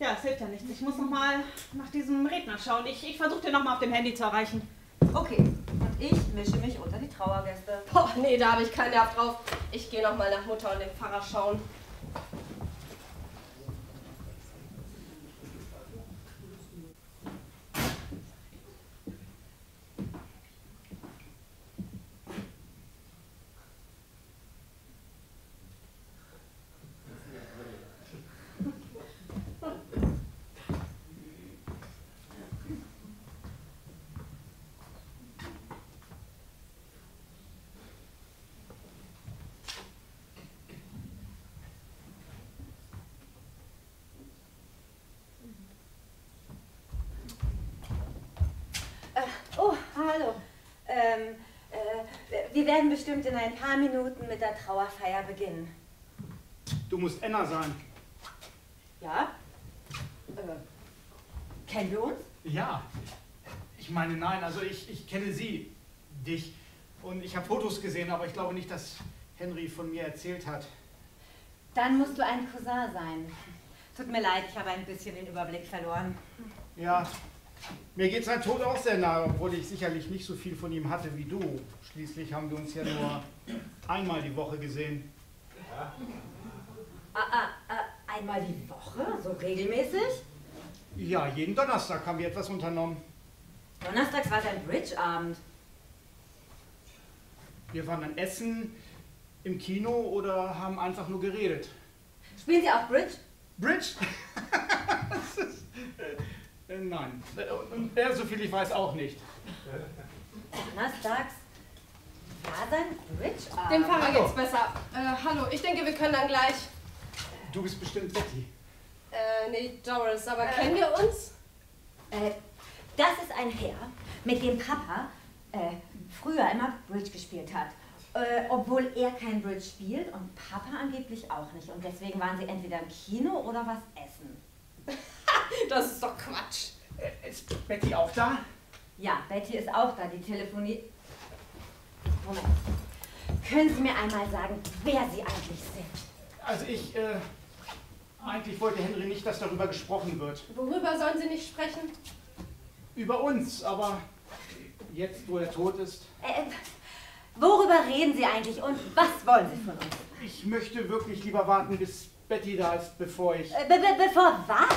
Ja, es hilft ja nichts. Ich muss noch mal nach diesem Redner schauen. Ich, ich versuche den noch mal auf dem Handy zu erreichen. Okay, und ich mische mich unter die Trauergäste. Boah, nee, da habe ich keinen Nerv drauf. Ich gehe noch mal nach Mutter und den Pfarrer schauen. Oh, hallo. Ähm, äh, wir werden bestimmt in ein paar Minuten mit der Trauerfeier beginnen. Du musst Enna sein. Ja? Äh, kennen wir uns? Ja. Ich meine, nein, also ich, ich kenne sie, dich. Und ich habe Fotos gesehen, aber ich glaube nicht, dass Henry von mir erzählt hat. Dann musst du ein Cousin sein. Tut mir leid, ich habe ein bisschen den Überblick verloren. Ja, mir geht sein Tod auch sehr nahe, obwohl ich sicherlich nicht so viel von ihm hatte wie du. Schließlich haben wir uns ja nur einmal die Woche gesehen. Ah, ah, ah, einmal die Woche? So regelmäßig? Ja, jeden Donnerstag haben wir etwas unternommen. Donnerstags war sein Bridge-Abend. Wir waren dann essen, im Kino oder haben einfach nur geredet. Spielen Sie auch Bridge? Bridge? Das ist, äh, äh, nein. Äh, Und er, so viel ich weiß, auch nicht. Donnerstags war sein Bridge-Abend. Dem Pfarrer geht's besser. Äh, hallo, ich denke, wir können dann gleich. Du bist bestimmt Betty. Äh, nee, Doris, aber Äh. kennen wir uns? Äh, das ist ein Herr, mit dem Papa äh, früher immer Bridge gespielt hat. Äh, obwohl er kein Bridge spielt und Papa angeblich auch nicht. Und deswegen waren sie entweder im Kino oder was essen. Das ist doch Quatsch. Äh, Ist Betty auch da? Ja, Betty ist auch da, die telefoniert. Moment. Können Sie mir einmal sagen, wer Sie eigentlich sind? Also ich, äh, eigentlich wollte Henry nicht, dass darüber gesprochen wird. Worüber sollen Sie nicht sprechen? Über uns, aber jetzt, wo er tot ist, Äh, worüber reden Sie eigentlich und was wollen Sie von uns? ich möchte wirklich lieber warten, bis Betty da ist, bevor ich, Äh, be be bevor was?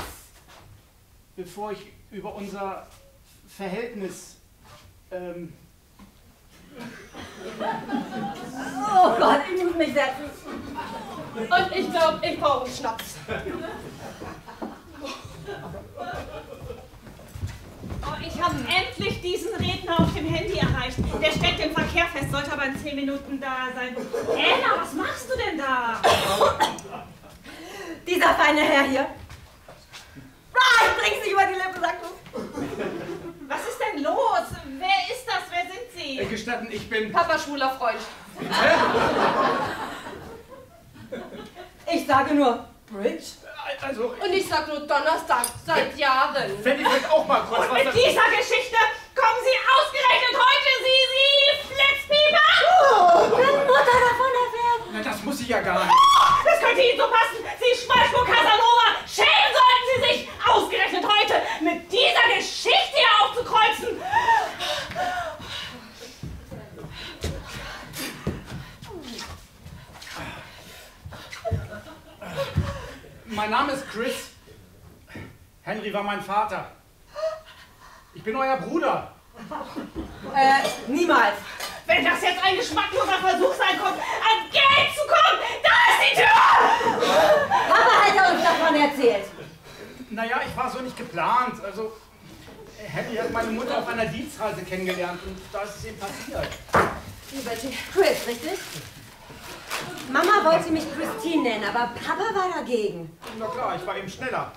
bevor ich über unser Verhältnis, ähm, Oh Gott, ich muss mich setzen. Und ich glaube, ich brauche einen Schnaps. Oh, ich habe endlich diesen Redner auf dem Handy erreicht. Der steckt im Verkehr fest, sollte aber in 10 Minuten da sein. Anna, was machst du denn da? Dieser feine Herr hier. Ah, ich bring's nicht über die Lippe, sag du. Was ist denn los? Wer ist das? Wer sind äh, Sie? gestatten, ich bin, Papa schwuler Freund. Ich sage nur, Bridge. Also, Und ich sag nur Donnerstag, seit Jahren. wenn ich vielleicht auch mal kurz Und was mit dieser Geschichte kommen Sie ausgerechnet heute, Sie, Sie, Flitzpieper! Wenn Mutter davon erfährt. Na, das muss ich ja gar nicht. Das könnte Ihnen so passen, Sie Schmalspur Casanova! Schämen sollten Sie sich, ausgerechnet heute mit dieser Geschichte hier aufzukreuzen! Mein Name ist Chris. Henry war mein Vater. Ich bin euer Bruder. Äh, niemals. Wenn das jetzt ein geschmackloser Versuch sein kommt, an Geld zu kommen, da ist die Tür! Papa hat uns davon erzählt. Naja, ich war so nicht geplant. Also, Henry hat meine Mutter auf einer Dienstreise kennengelernt und da ist es ihm passiert. Die Betty. Chris, richtig? Mama wollte mich Christine nennen, aber Papa war dagegen. Na klar, ich war eben schneller.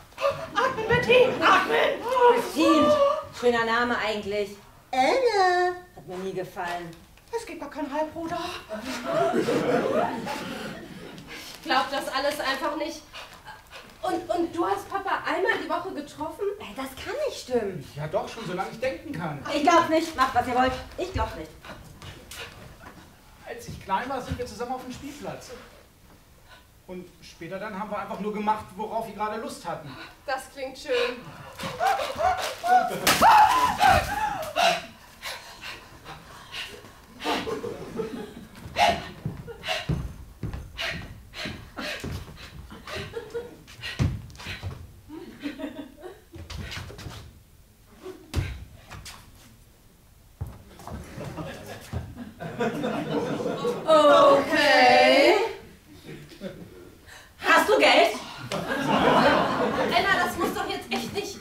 Atmen, Betty, atmen! Christine, schöner Name eigentlich. Anna, hat mir nie gefallen. Es gibt gar keinen Halbbruder. Ich glaub das alles einfach nicht. Und, und du hast Papa einmal die Woche getroffen? Äh, Das kann nicht stimmen. Ja doch, schon solange ich denken kann. Ich glaub nicht. Macht, was ihr wollt. Ich glaub nicht. Als ich klein war, sind wir zusammen auf dem Spielplatz. Und später dann haben wir einfach nur gemacht, worauf wir gerade Lust hatten. Das klingt schön. Okay. Hast du Geld? Anna, das muss doch jetzt echt nicht.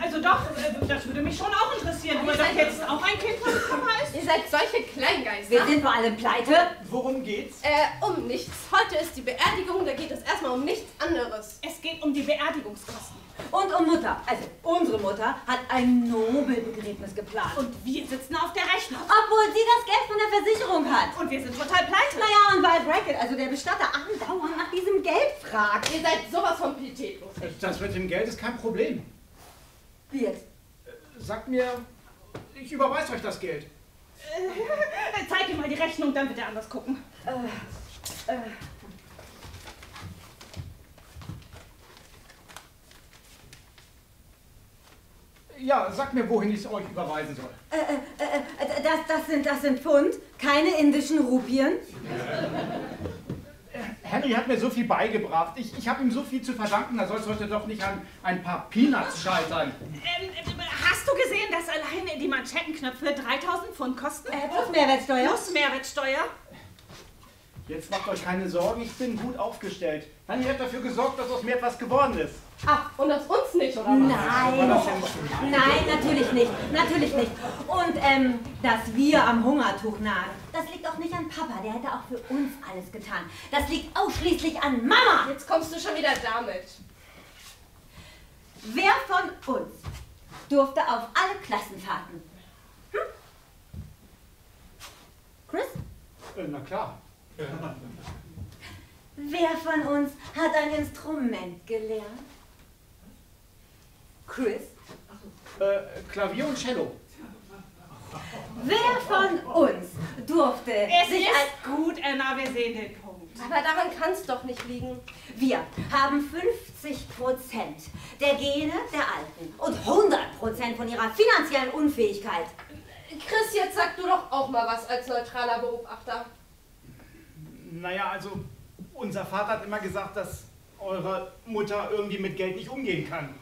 Also doch, äh, das würde mich schon auch interessieren, ob das jetzt auch ein Kind von Papa ist. Ihr seid solche Kleingeister. Wir sind vor allem pleite. Worum geht's? Äh, um nichts. Heute ist die Beerdigung, da geht es erstmal um nichts anderes. Es geht um die Beerdigungskosten. Und um Mutter. Also unsere Mutter hat ein Nobelbegräbnis geplant. Und wir sitzen auf der Rechnung. Obwohl sie das Geld von der Versicherung hat. Und wir sind total pleite. Naja, und weil Brackett, also der Bestatter, andauernd nach diesem Geld fragt. Ihr seid sowas von pietätlos. Das mit dem Geld ist kein Problem. Wie jetzt? Sagt mir, ich überweise euch das Geld. Äh, Zeig ihm mal die Rechnung, dann wird er anders gucken. Äh, äh. Ja, sagt mir, wohin ich es euch überweisen soll. Äh, äh, äh, das, das, sind, das sind Pfund, keine indischen Rupien. Henry hat mir so viel beigebracht. Ich, ich habe ihm so viel zu verdanken, da soll es heute doch nicht an ein paar Peanuts scheitern. Ähm, äh, hast du gesehen, dass alleine die Manschettenknöpfe 3000 Pfund kosten? Äh, plus Mehrwertsteuer. Plus Mehrwertsteuer? Jetzt macht euch keine Sorgen, ich bin gut aufgestellt. Hanni hat dafür gesorgt, dass aus mir etwas geworden ist. Ach, und aus uns nicht, oder was? Nein. ja Nein, natürlich nicht. Natürlich nicht. Und ähm, dass wir am Hungertuch nagen, das liegt auch nicht an Papa. Der hätte auch für uns alles getan. Das liegt ausschließlich an Mama. Jetzt kommst du schon wieder damit. Wer von uns durfte auf alle Klassenfahrten? Hm? Chris? Äh, Na klar. Wer von uns hat ein Instrument gelernt? Chris? Äh, Klavier und Cello. Wer von uns durfte Es sich als... ist gut, Anna, wir sehen den Punkt. Aber daran kann es doch nicht liegen. Wir haben 50 Prozent der Gene der Alten und 100 Prozent von ihrer finanziellen Unfähigkeit. Chris, jetzt sag du doch auch mal was als neutraler Beobachter. Naja, also unser Vater hat immer gesagt, dass eure Mutter irgendwie mit Geld nicht umgehen kann.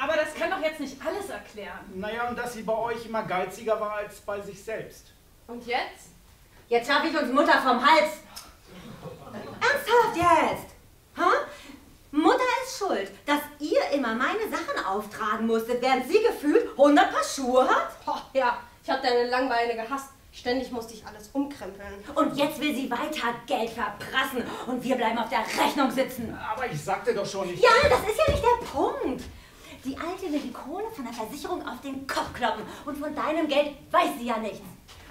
Aber das kann doch jetzt nicht alles erklären. Naja, und dass sie bei euch immer geiziger war als bei sich selbst. Und jetzt? Jetzt schaffe ich uns Mutter vom Hals. Ernsthaft jetzt? Ha? Mutter ist schuld, dass ihr immer meine Sachen auftragen musstet, während sie gefühlt 100 Paar Schuhe hat? Boah, ja, ich hab deine Langbeine gehasst. Ständig musste ich alles umkrempeln. Und jetzt will sie weiter Geld verprassen und wir bleiben auf der Rechnung sitzen. Aber ich sagte doch schon, ich... Ja, das ist ja nicht der Punkt. Die Alte will die Kohle von der Versicherung auf den Kopf kloppen und von deinem Geld weiß sie ja nichts.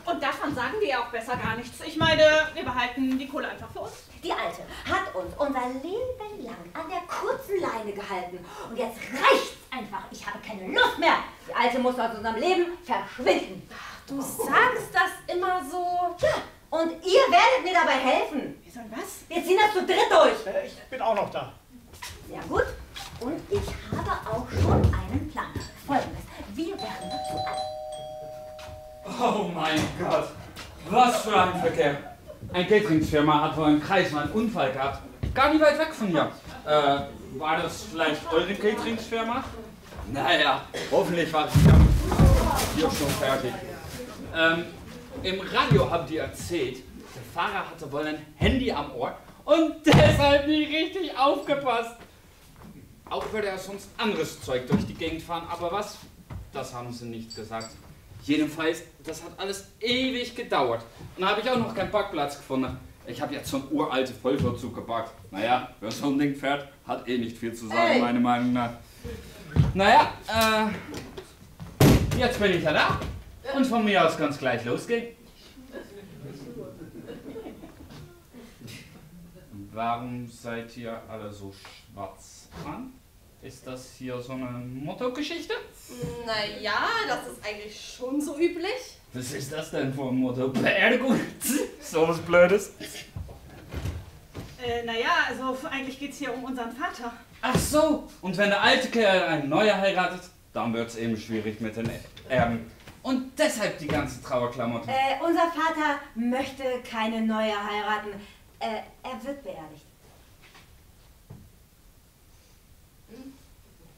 Und davon sagen wir ja auch besser gar nichts. Ich meine, wir behalten die Kohle einfach für uns. Die Alte hat uns unser Leben lang an der kurzen Leine gehalten. Und jetzt reicht's einfach. Ich habe keine Lust mehr. Die Alte muss aus unserem Leben verschwinden. Du sagst das immer so. Ja, und ihr werdet mir dabei helfen. Wir sollen was? Wir ziehen das zu dritt durch. Äh, Ich bin auch noch da. Sehr gut. Und ich habe auch schon einen Plan. Folgendes. Wir werden dazu Oh mein Gott, was für ein Verkehr. Ein Cateringsfirma hat vor einem Kreis mal einen Unfall gehabt. Gar nicht weit weg von hier. Äh, war das vielleicht eure Cateringsfirma? Naja, hoffentlich war es ja hier schon fertig. Ähm, Im Radio haben die erzählt, der Fahrer hatte wohl ein Handy am Ohr und deshalb nicht richtig aufgepasst. Auch würde er sonst anderes Zeug durch die Gegend fahren, aber was? Das haben sie nicht gesagt. Jedenfalls, das hat alles ewig gedauert. Und da habe ich auch noch keinen Parkplatz gefunden. Ich habe jetzt so einen uralte Vollverzug geparkt. Naja, wer so ein Ding fährt, hat eh nicht viel zu sagen, Ey. meiner Meinung nach. Naja, äh, jetzt bin ich ja da. Und von mir aus ganz gleich losgehen. Warum seid ihr alle so schwarz an? Ist das hier so eine Motto-Geschichte? Naja, das ist eigentlich schon so üblich. Was ist das denn für ein Motto? Beerdigung? so was Blödes. Äh, naja, also eigentlich geht's hier um unseren Vater. Ach so, und wenn der alte Kerl eine neue heiratet, dann wird's eben schwierig mit den Erben. Und deshalb die ganze Trauerklamotte. Äh, unser Vater möchte keine neue heiraten. Äh, er wird beerdigt.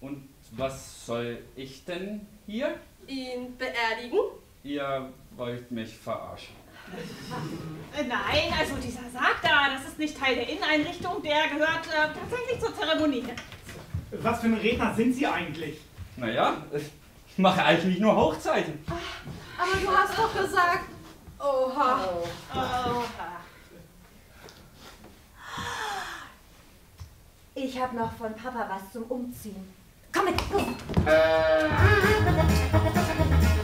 Und was soll ich denn hier? Ihn beerdigen? Ihr wollt mich verarschen. Äh, nein, also dieser Sarg da, das ist nicht Teil der Inneneinrichtung, der gehört äh, tatsächlich zur Zeremonie. Was für ein Redner sind Sie eigentlich? Naja, ich mache eigentlich nur Hochzeiten. Aber du hast doch gesagt. Oha. Oh. Ich habe noch von Papa was zum Umziehen. Komm mit, los.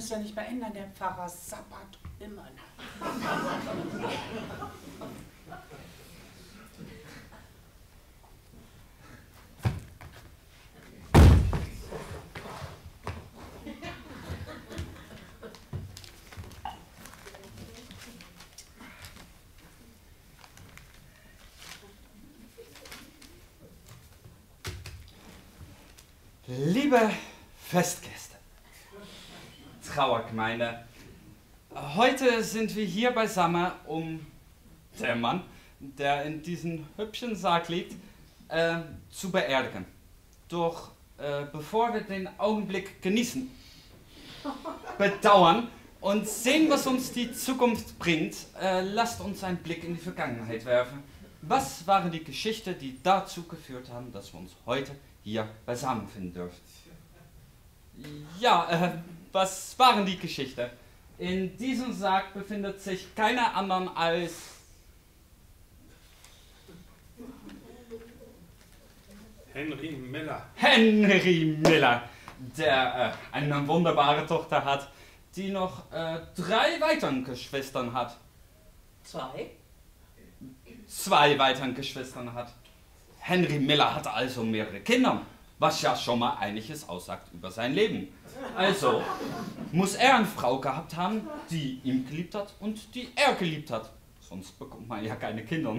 es ja nicht mehr ändern. Der Pfarrer sabbert immer noch. Liebe Festgäste, Trauergemeinde, heute sind wir hier beisammen, um den Mann, der in diesem hübschen Sarg liegt, äh, zu beerdigen. Doch äh, bevor wir den Augenblick genießen, bedauern und sehen, was uns die Zukunft bringt, äh, lasst uns einen Blick in die Vergangenheit werfen. Was waren die Geschichten, die dazu geführt haben, dass wir uns heute hier beisammen finden dürfen? Ja, äh, was waren die Geschichten? In diesem Sarg befindet sich keiner anderen als Henry Miller. Henry Miller, der äh, eine wunderbare Tochter hat, die noch äh, drei weitere Geschwistern hat. Zwei? Zwei weitere Geschwistern hat. Henry Miller hat also mehrere Kinder, was ja schon mal einiges aussagt über sein Leben. Also muss er eine Frau gehabt haben, die ihn geliebt hat und die er geliebt hat. Sonst bekommt man ja keine Kinder.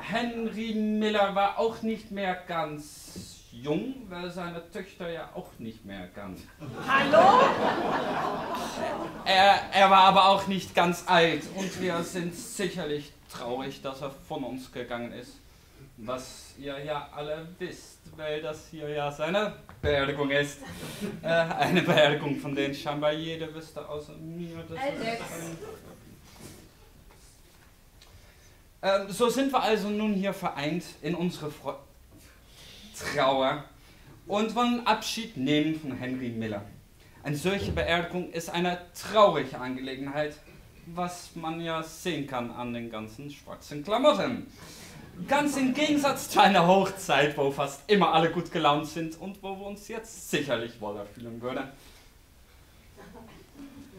Henry Miller war auch nicht mehr ganz jung, weil seine Töchter ja auch nicht mehr ganz. Hallo? Er, er war aber auch nicht ganz alt und wir sind sicherlich traurig, dass er von uns gegangen ist. Was ihr ja alle wisst, weil das hier ja seine Beerdigung ist. Äh, eine Beerdigung, von der scheinbar jeder wüsste, außer mir. Das Alex. Ähm, so sind wir also nun hier vereint in unsere Fre Trauer und wollen Abschied nehmen von Henry Miller. Eine solche Beerdigung ist eine traurige Angelegenheit, was man ja sehen kann an den ganzen schwarzen Klamotten. Ganz im Gegensatz zu einer Hochzeit, wo fast immer alle gut gelaunt sind und wo wir uns jetzt sicherlich wohler fühlen würden.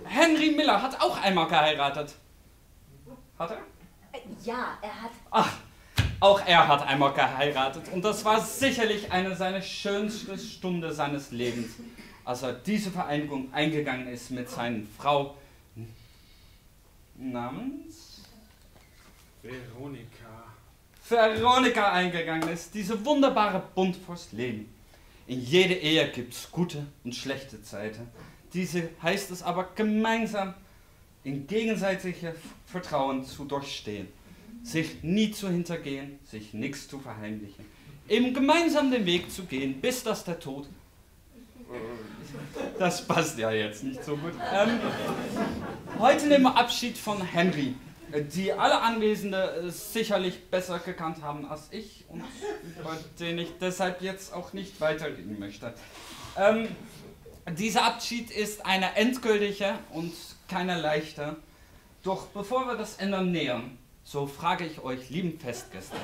Henry Miller hat auch einmal geheiratet. Hat er? Ja, er hat. Ach, auch er hat einmal geheiratet und das war sicherlich eine seiner schönsten Stunden seines Lebens, als er diese Vereinigung eingegangen ist mit seiner Frau namens Veronika. Veronika eingegangen ist, diese wunderbare Bund fürs Leben. In jeder Ehe gibt es gute und schlechte Zeiten. Diese heißt es aber gemeinsam in gegenseitige Vertrauen zu durchstehen. Sich nie zu hintergehen, sich nichts zu verheimlichen. Eben gemeinsam den Weg zu gehen, bis dass der Tod. Das passt ja jetzt nicht so gut. Ähm, heute nehmen wir Abschied von Henry, die alle Anwesenden äh, sicherlich besser gekannt haben als ich und über den ich deshalb jetzt auch nicht weiterreden möchte. Ähm, dieser Abschied ist eine endgültige und keine leichte. Doch bevor wir das ändern nähern, so frage ich euch, lieben Festgäste,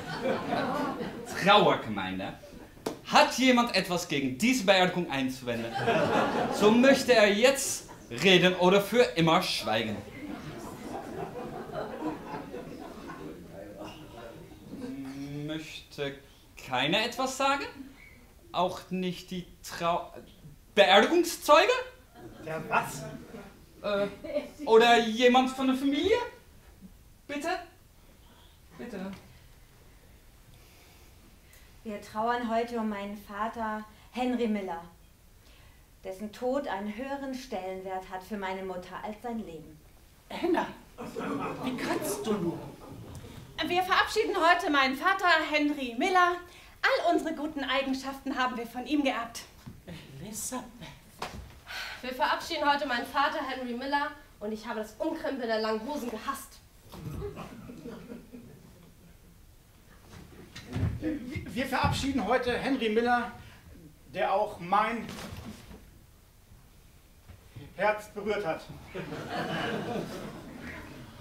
Trauergemeinde, hat jemand etwas gegen diese Beerdigung einzuwenden? So möchte er jetzt reden oder für immer schweigen. Möchte keiner etwas sagen? Auch nicht die Trau... Beerdigungszeuge? Der was? Äh, oder jemand von der Familie? Bitte? Bitte. Wir trauern heute um meinen Vater Henry Miller, dessen Tod einen höheren Stellenwert hat für meine Mutter als sein Leben. Henna, wie kannst du nur? Wir verabschieden heute meinen Vater Henry Miller. All unsere guten Eigenschaften haben wir von ihm geerbt. Elisabeth. Wir verabschieden heute meinen Vater Henry Miller und ich habe das Umkrempeln der langen Hosen gehasst. Wir verabschieden heute Henry Miller, der auch mein Herz berührt hat.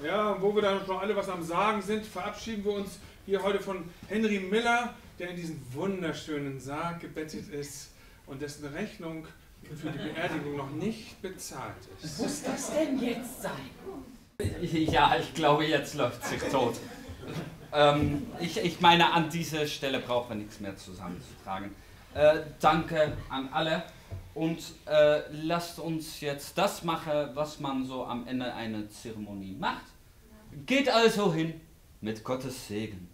Ja, und wo wir dann schon alle was am Sagen sind, verabschieden wir uns hier heute von Henry Miller, der in diesen wunderschönen Sarg gebettet ist und dessen Rechnung für die Beerdigung noch nicht bezahlt ist. Muss das denn jetzt sein? Ja, ich glaube, jetzt läuft sich tot. Ähm, ich, ich meine, an dieser Stelle brauchen wir nichts mehr zusammenzutragen. Äh, danke an alle und äh, lasst uns jetzt das machen, was man so am Ende einer Zeremonie macht. Geht also hin mit Gottes Segen.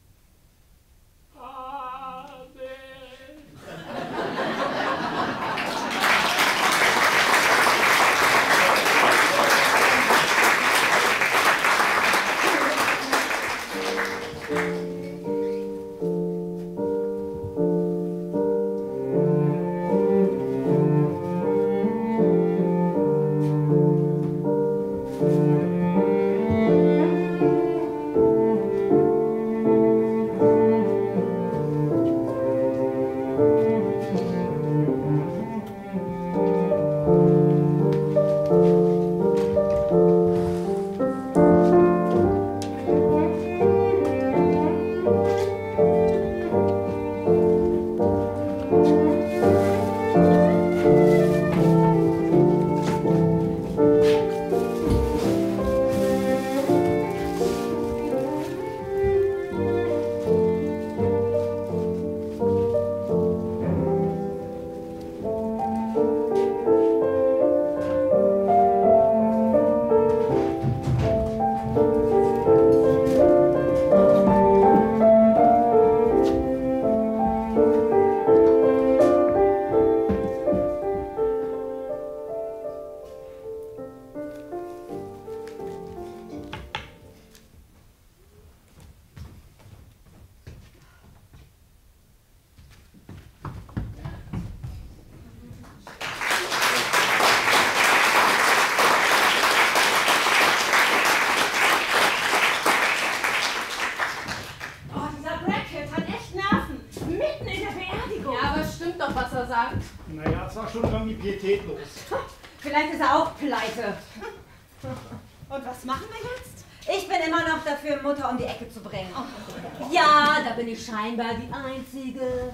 Scheinbar die Einzige.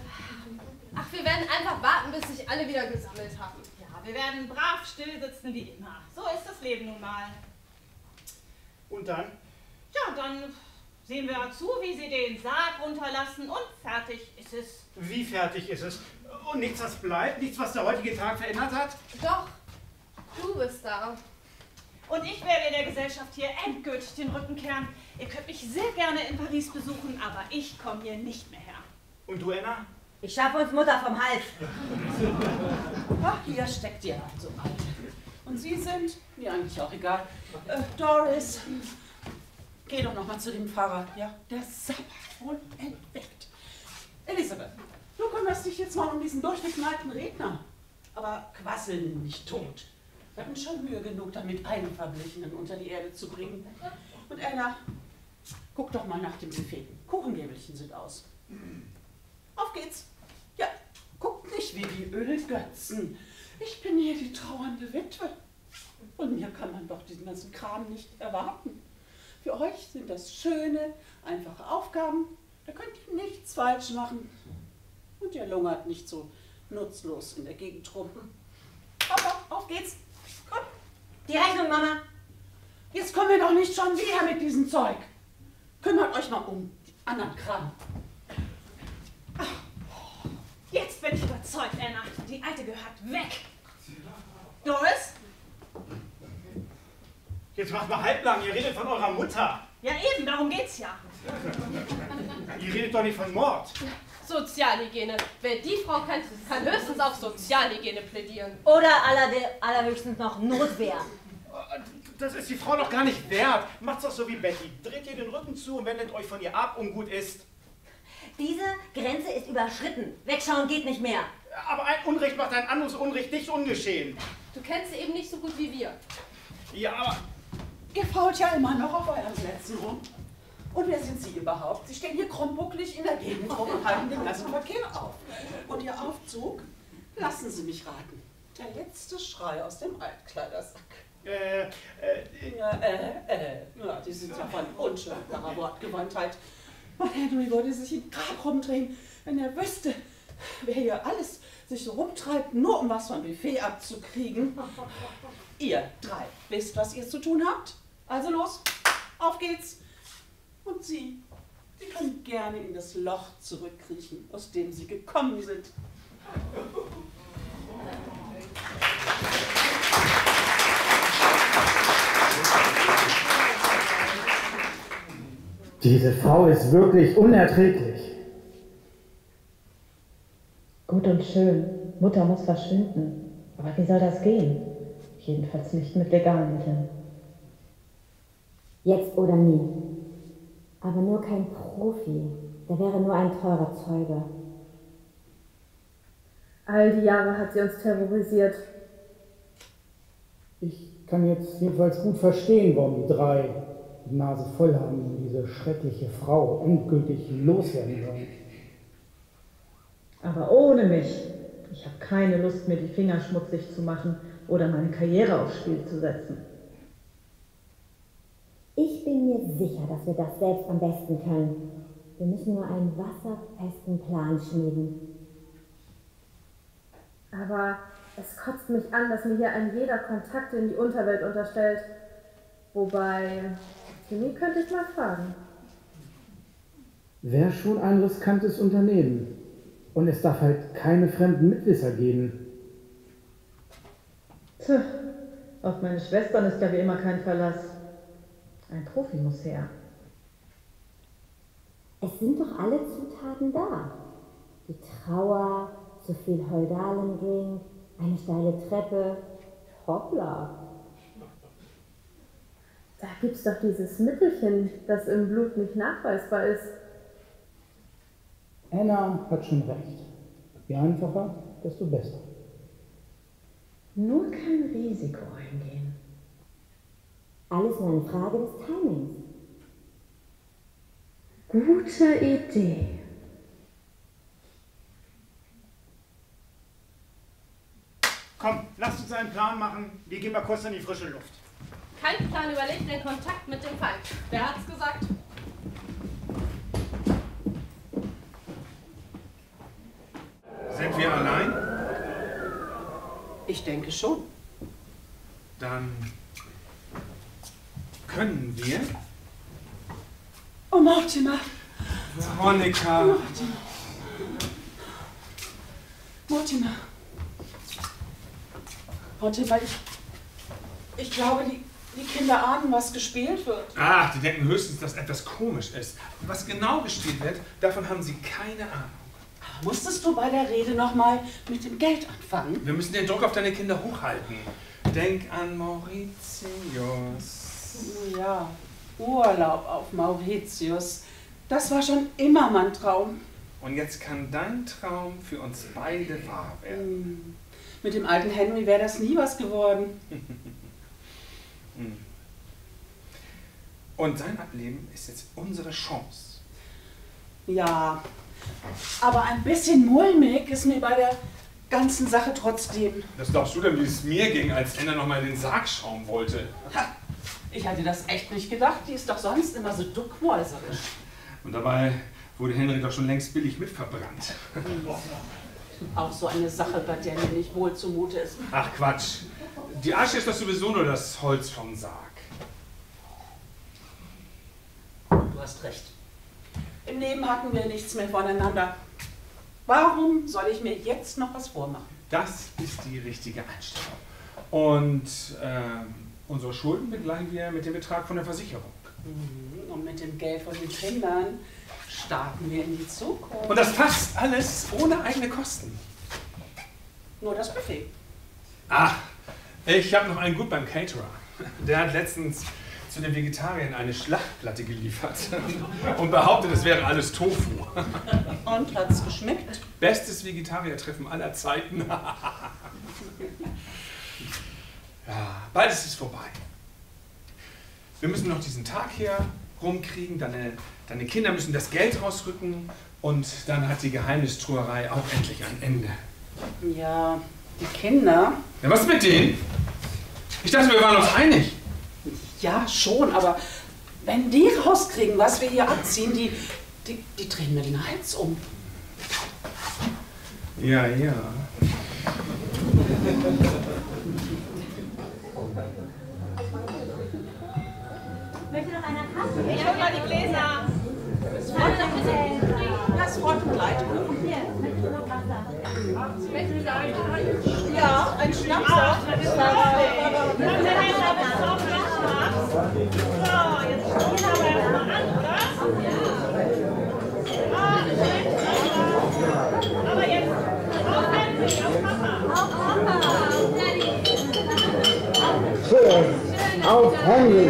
Ach, wir werden einfach warten, bis sich alle wieder gesammelt haben. Ja, wir werden brav still sitzen wie immer. So ist das Leben nun mal. Und dann? Ja, dann sehen wir zu, wie sie den Sarg runterlassen und fertig ist es. Wie fertig ist es? Und nichts, was bleibt? Nichts, was der heutige Tag verändert hat? Doch, du bist da. Und ich werde der Gesellschaft hier endgültig den Rücken kehren. Ihr könnt mich sehr gerne in Paris besuchen, aber ich komme hier nicht mehr her. Und du, Anna? Ich schaffe uns Mutter vom Hals. Ach, hier steckt ihr also alle. Und Sie sind? Mir eigentlich auch egal. Äh, Doris, geh doch noch mal zu dem Pfarrer. Ja, der sabbert wohl entweckt. Elisabeth, du kümmerst dich jetzt mal um diesen durchgeknallten Redner. Aber quasseln nicht tot. Wir hatten schon Mühe genug, damit einen Verblichenen unter die Erde zu bringen. Und Anna, guck doch mal nach dem Buffet. Kuchengäbelchen sind aus. Auf geht's. Ja, guckt nicht wie die Ölgötzen. Ich bin hier die trauernde Witwe. Und mir kann man doch diesen ganzen Kram nicht erwarten. Für euch sind das schöne, einfache Aufgaben. Da könnt ihr nichts falsch machen. Und ihr lungert nicht so nutzlos in der Gegend rum. Auf, auf, auf geht's. Komm. Die Rechnung, Mama. Jetzt kommen wir doch nicht schon wieder mit diesem Zeug. Kümmert euch mal um die anderen Kram. Jetzt bin ich überzeugt, Anna. Die Alte gehört weg. Doris? Jetzt macht mal halblang, ihr redet von eurer Mutter. Ja, eben, darum geht's ja. Ihr redet doch nicht von Mord. Sozialhygiene. Wer die Frau kennt, kann höchstens auf Sozialhygiene plädieren. Oder aller, allerhöchstens noch Notwehr. Das ist die Frau doch gar nicht wert. Macht's doch so wie Betty. Dreht ihr den Rücken zu und wendet euch von ihr ab und gut ist. Diese Grenze ist überschritten. Wegschauen geht nicht mehr. Aber ein Unrecht macht ein anderes Unrecht nicht ungeschehen. Du kennst sie eben nicht so gut wie wir. Ja, aber Ihr fault ja immer noch auf euren Plätzen rum. Und wer sind Sie überhaupt? Sie stehen hier krummbucklig in der Gegend rum und halten den ganzen Verkehr auf. Und Ihr Aufzug? Lassen Sie mich raten. Der letzte Schrei aus dem Altkleidersack. Äh, äh, äh, äh, ja, die sind ja von unschuldiger Wortgewandtheit. Mann, Henry würde sich im Grab rumdrehen, wenn er wüsste, wer hier alles sich so rumtreibt, nur um was vom Buffet abzukriegen. Ihr drei wisst, was ihr zu tun habt? Also los, auf geht's. Und Sie, Sie können gerne in das Loch zurückkriechen, aus dem Sie gekommen sind. Diese Frau ist wirklich unerträglich. Gut und schön. Mutter muss verschwinden. Aber wie soll das gehen? Jedenfalls nicht mit legalen Mitteln. Jetzt oder nie. Aber nur kein Profi. Der wäre nur ein teurer Zeuge. All die Jahre hat sie uns terrorisiert. Ich kann jetzt jedenfalls gut verstehen, warum die drei die Nase voll haben und diese schreckliche Frau endgültig loswerden wollen. Aber ohne mich. Ich habe keine Lust, mir die Finger schmutzig zu machen oder meine Karriere aufs Spiel zu setzen. Ich bin mir sicher, dass wir das selbst am besten können. Wir müssen nur einen wasserfesten Plan schmieden. Aber es kotzt mich an, dass mir hier ein jeder Kontakte in die Unterwelt unterstellt. Wobei, Timmy könnte ich mal fragen. Wäre schon ein riskantes Unternehmen. Und es darf halt keine fremden Mitwisser geben. Tja, auf meine Schwestern ist ja wie immer kein Verlass. Ein Profi muss her. Es sind doch alle Zutaten da. Die Trauer, zu viel Heudalendrink, eine steile Treppe. Hoppla. Da gibt's doch dieses Mittelchen, das im Blut nicht nachweisbar ist. Anna hat schon recht. Je einfacher, desto besser. Nur kein Risiko eingehen. Alles nur eine Frage des Timings. Gute Idee. Komm, lasst uns einen Plan machen. Wir gehen mal kurz in die frische Luft. Kein Plan überlegt den Kontakt mit dem Feind. Wer hat's gesagt? Sind wir allein? Ich denke schon. Dann können wir. Oh, Mortimer. Veronika. Mortimer. Mortimer. Mortimer, ich, ich glaube, die, die Kinder ahnen, was gespielt wird. Ach, die denken höchstens, dass etwas komisch ist. Was genau gespielt wird, davon haben sie keine Ahnung. Musstest du bei der Rede nochmal mit dem Geld anfangen? Wir müssen den Druck auf deine Kinder hochhalten. Denk an Mauritius. Ja, Urlaub auf Mauritius. Das war schon immer mein Traum. Und jetzt kann dein Traum für uns beide wahr werden. Hm. Mit dem alten Henry wäre das nie was geworden. Hm. Und sein Ableben ist jetzt unsere Chance. Ja, aber ein bisschen mulmig ist mir bei der ganzen Sache trotzdem. Was glaubst du denn, wie es mir ging, als Anna noch mal in den Sarg schauen wollte? Ha, ich hatte das echt nicht gedacht. Die ist doch sonst immer so duckmäuserisch. Und dabei wurde Henry doch schon längst billig mitverbrannt. Auch so eine Sache, bei der mir nicht wohl zumute ist. Ach Quatsch. Die Asche ist doch sowieso nur das Holz vom Sarg. Du hast recht. Im Leben hatten wir nichts mehr voneinander. Warum soll ich mir jetzt noch was vormachen? Das ist die richtige Einstellung. Und ähm, unsere Schulden begleichen wir mit dem Betrag von der Versicherung. Mhm, Und mit dem Geld von den Kindern starten wir in die Zukunft. Und das fast alles ohne eigene Kosten. Nur das Buffet. Ach, ich habe noch einen gut beim Caterer. Der hat letztens zu den Vegetariern eine Schlachtplatte geliefert und behauptet, es wäre alles Tofu. Und hat's geschmeckt? Bestes Vegetariertreffen aller Zeiten. ja, beides ist vorbei. Wir müssen noch diesen Tag hier rumkriegen, deine, deine Kinder müssen das Geld rausrücken und dann hat die Geheimnistruerei auch endlich ein Ende. Ja, die Kinder. Ja, was mit denen? Ich dachte, wir waren uns einig. Ja, schon, aber wenn die rauskriegen, was wir hier abziehen, die, die, die drehen mir den Hals um. Ja, ja. Möchte noch einer Kaffee? Ich hol mal die Gläser. Das Wort Wasser? Ja, ein Schnaps. So, jetzt schauen wir aber erstmal an, oder? Ah, Aber jetzt auf Henry, auf Papa. Schön. Auf Henry.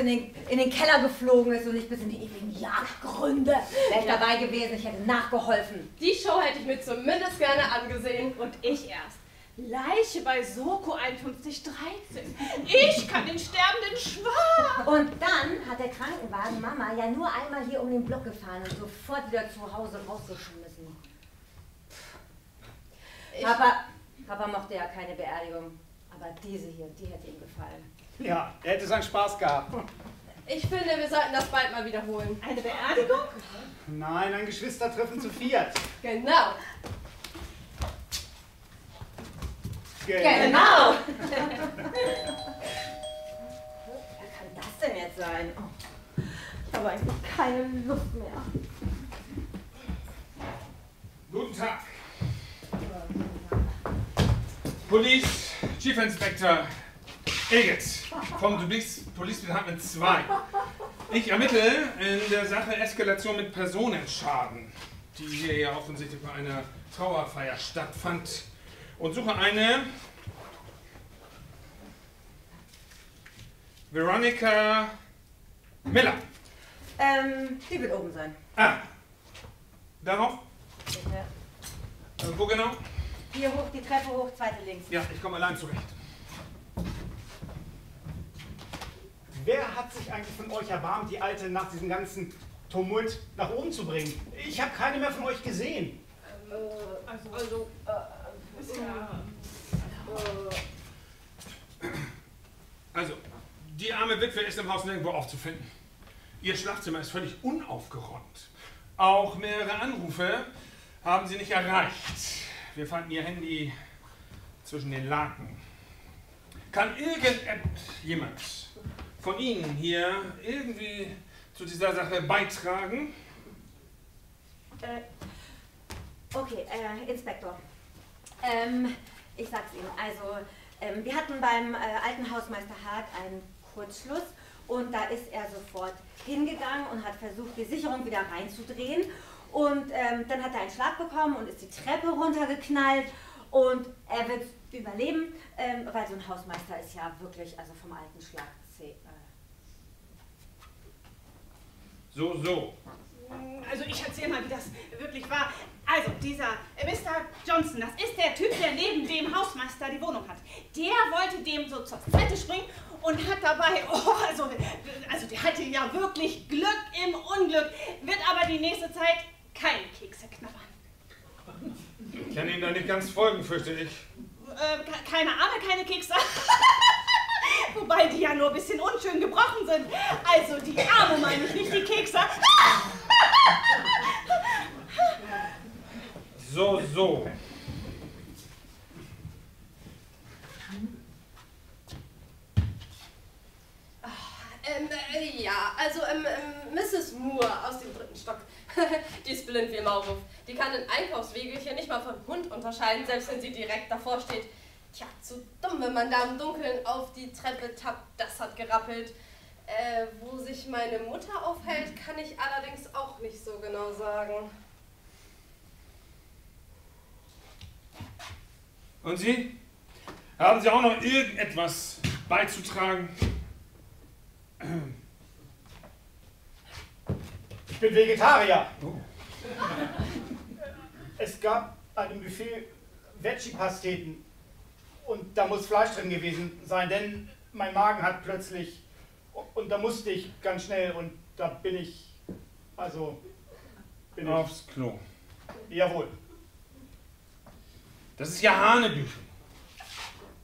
In den, in den Keller geflogen ist und nicht bis in die ewigen Jagdgründe. Wäre ich dabei gewesen, ich hätte nachgeholfen. Die Show hätte ich mir zumindest gerne angesehen. Und ich erst. Leiche bei Soko 5113. Ich kann den Sterbenden schwören. Und dann hat der Krankenwagen Mama ja nur einmal hier um den Block gefahren und sofort wieder zu Hause rausgeschmissen. Ich- Papa, Papa mochte ja keine Beerdigung. Aber diese hier, die hätte ihm gefallen. Ja, er hätte seinen Spaß gehabt. Ich finde, wir sollten das bald mal wiederholen. Eine Beerdigung? Nein, ein Geschwistertreffen zu viert. Genau. Genau! Wer kann das denn jetzt sein? Oh, ich habe eigentlich keine Lust mehr. Guten Tag. Police Chief Inspector Egget vom Police, Police Department 2. Ich ermittle in der Sache Eskalation mit Personenschaden, die hier ja offensichtlich bei einer Trauerfeier stattfand und suche eine Veronica Miller. Ähm, die wird oben sein. Ah, darauf? Bitte. Äh, wo genau? Hier hoch, die Treppe hoch, zweite links. Ja, ich komme allein zurecht. Wer hat sich eigentlich von euch erbarmt, die Alte nach diesem ganzen Tumult nach oben zu bringen? Ich habe keine mehr von euch gesehen. Also, also äh, ja. Also, die arme Witwe ist im Haus nirgendwo aufzufinden. Ihr Schlafzimmer ist völlig unaufgeräumt. Auch mehrere Anrufe haben sie nicht erreicht. Wir fanden ihr Handy zwischen den Laken. Kann irgendjemand von Ihnen hier irgendwie zu dieser Sache beitragen? Äh, okay, äh, Inspektor. Ähm, ich sag's Ihnen. Also, ähm, wir hatten beim äh, alten Hausmeister Hart einen Kurzschluss und da ist er sofort hingegangen und hat versucht, die Sicherung wieder reinzudrehen. Und ähm, dann hat er einen Schlag bekommen und ist die Treppe runtergeknallt und er wird überleben, ähm, weil so ein Hausmeister ist ja wirklich, also vom alten Schlag zäh. Äh, So, so. Also ich erzähle mal, wie das wirklich war. Also dieser äh, Mr. Johnson, das ist der Typ, der neben dem Hausmeister die Wohnung hat. Der wollte dem so zur Seite springen und hat dabei, oh, also, also der hatte ja wirklich Glück im Unglück, wird aber die nächste Zeit keine Kekse knabbern. Ich kann Ihnen da nicht ganz folgen, fürchte ich. Äh, ke- keine Arme, keine Kekse. Wobei die ja nur ein bisschen unschön gebrochen sind. Also die Arme meine ich, nicht die Kekse. So, so. Ähm, äh, ja, also ähm, ähm, Mrs. Moore aus dem dritten Stock. die ist blind wie im Maulwurf. Die kann in Einkaufswege hier nicht mal von Hund unterscheiden, selbst wenn sie direkt davor steht. Tja, zu dumm, wenn man da im Dunkeln auf die Treppe tappt. Das hat gerappelt. Äh, wo sich meine Mutter aufhält, kann ich allerdings auch nicht so genau sagen. Und Sie? Haben Sie auch noch irgendetwas beizutragen? Ich bin Vegetarier. Es gab ein Buffet Veggie-Pasteten und da muss Fleisch drin gewesen sein, denn mein Magen hat plötzlich und da musste ich ganz schnell und da bin ich, also bin ich. Aufs Klo. Jawohl. Das ist ja Hanebüchen.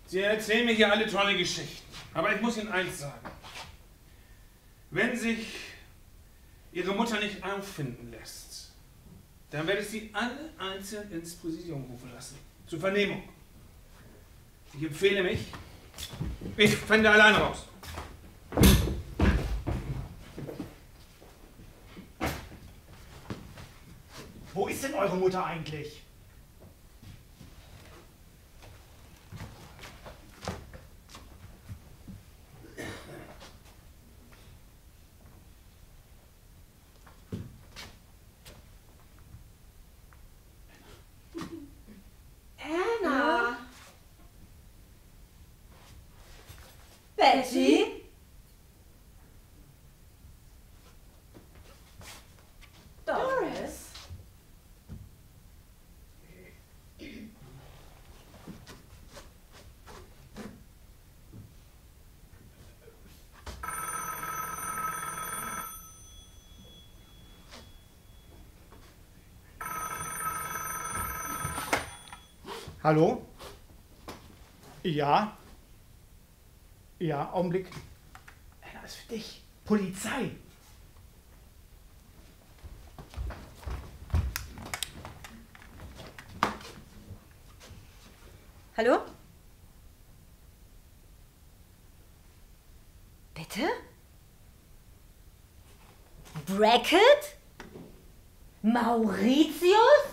Sie erzählen mir hier alle tolle Geschichten. Aber ich muss Ihnen eins sagen. Wenn sich Ihre Mutter nicht auffinden lässt, dann werde ich Sie alle einzeln ins Präsidium rufen lassen. Zur Vernehmung. Ich empfehle mich. Ich fände alleine raus. Wo ist denn eure Mutter eigentlich? Anna! Betty? Doris? Hallo? Ja? Ja, Augenblick. Anna, ist für dich. Polizei. Hallo? Bitte? Bracket? Mauritius?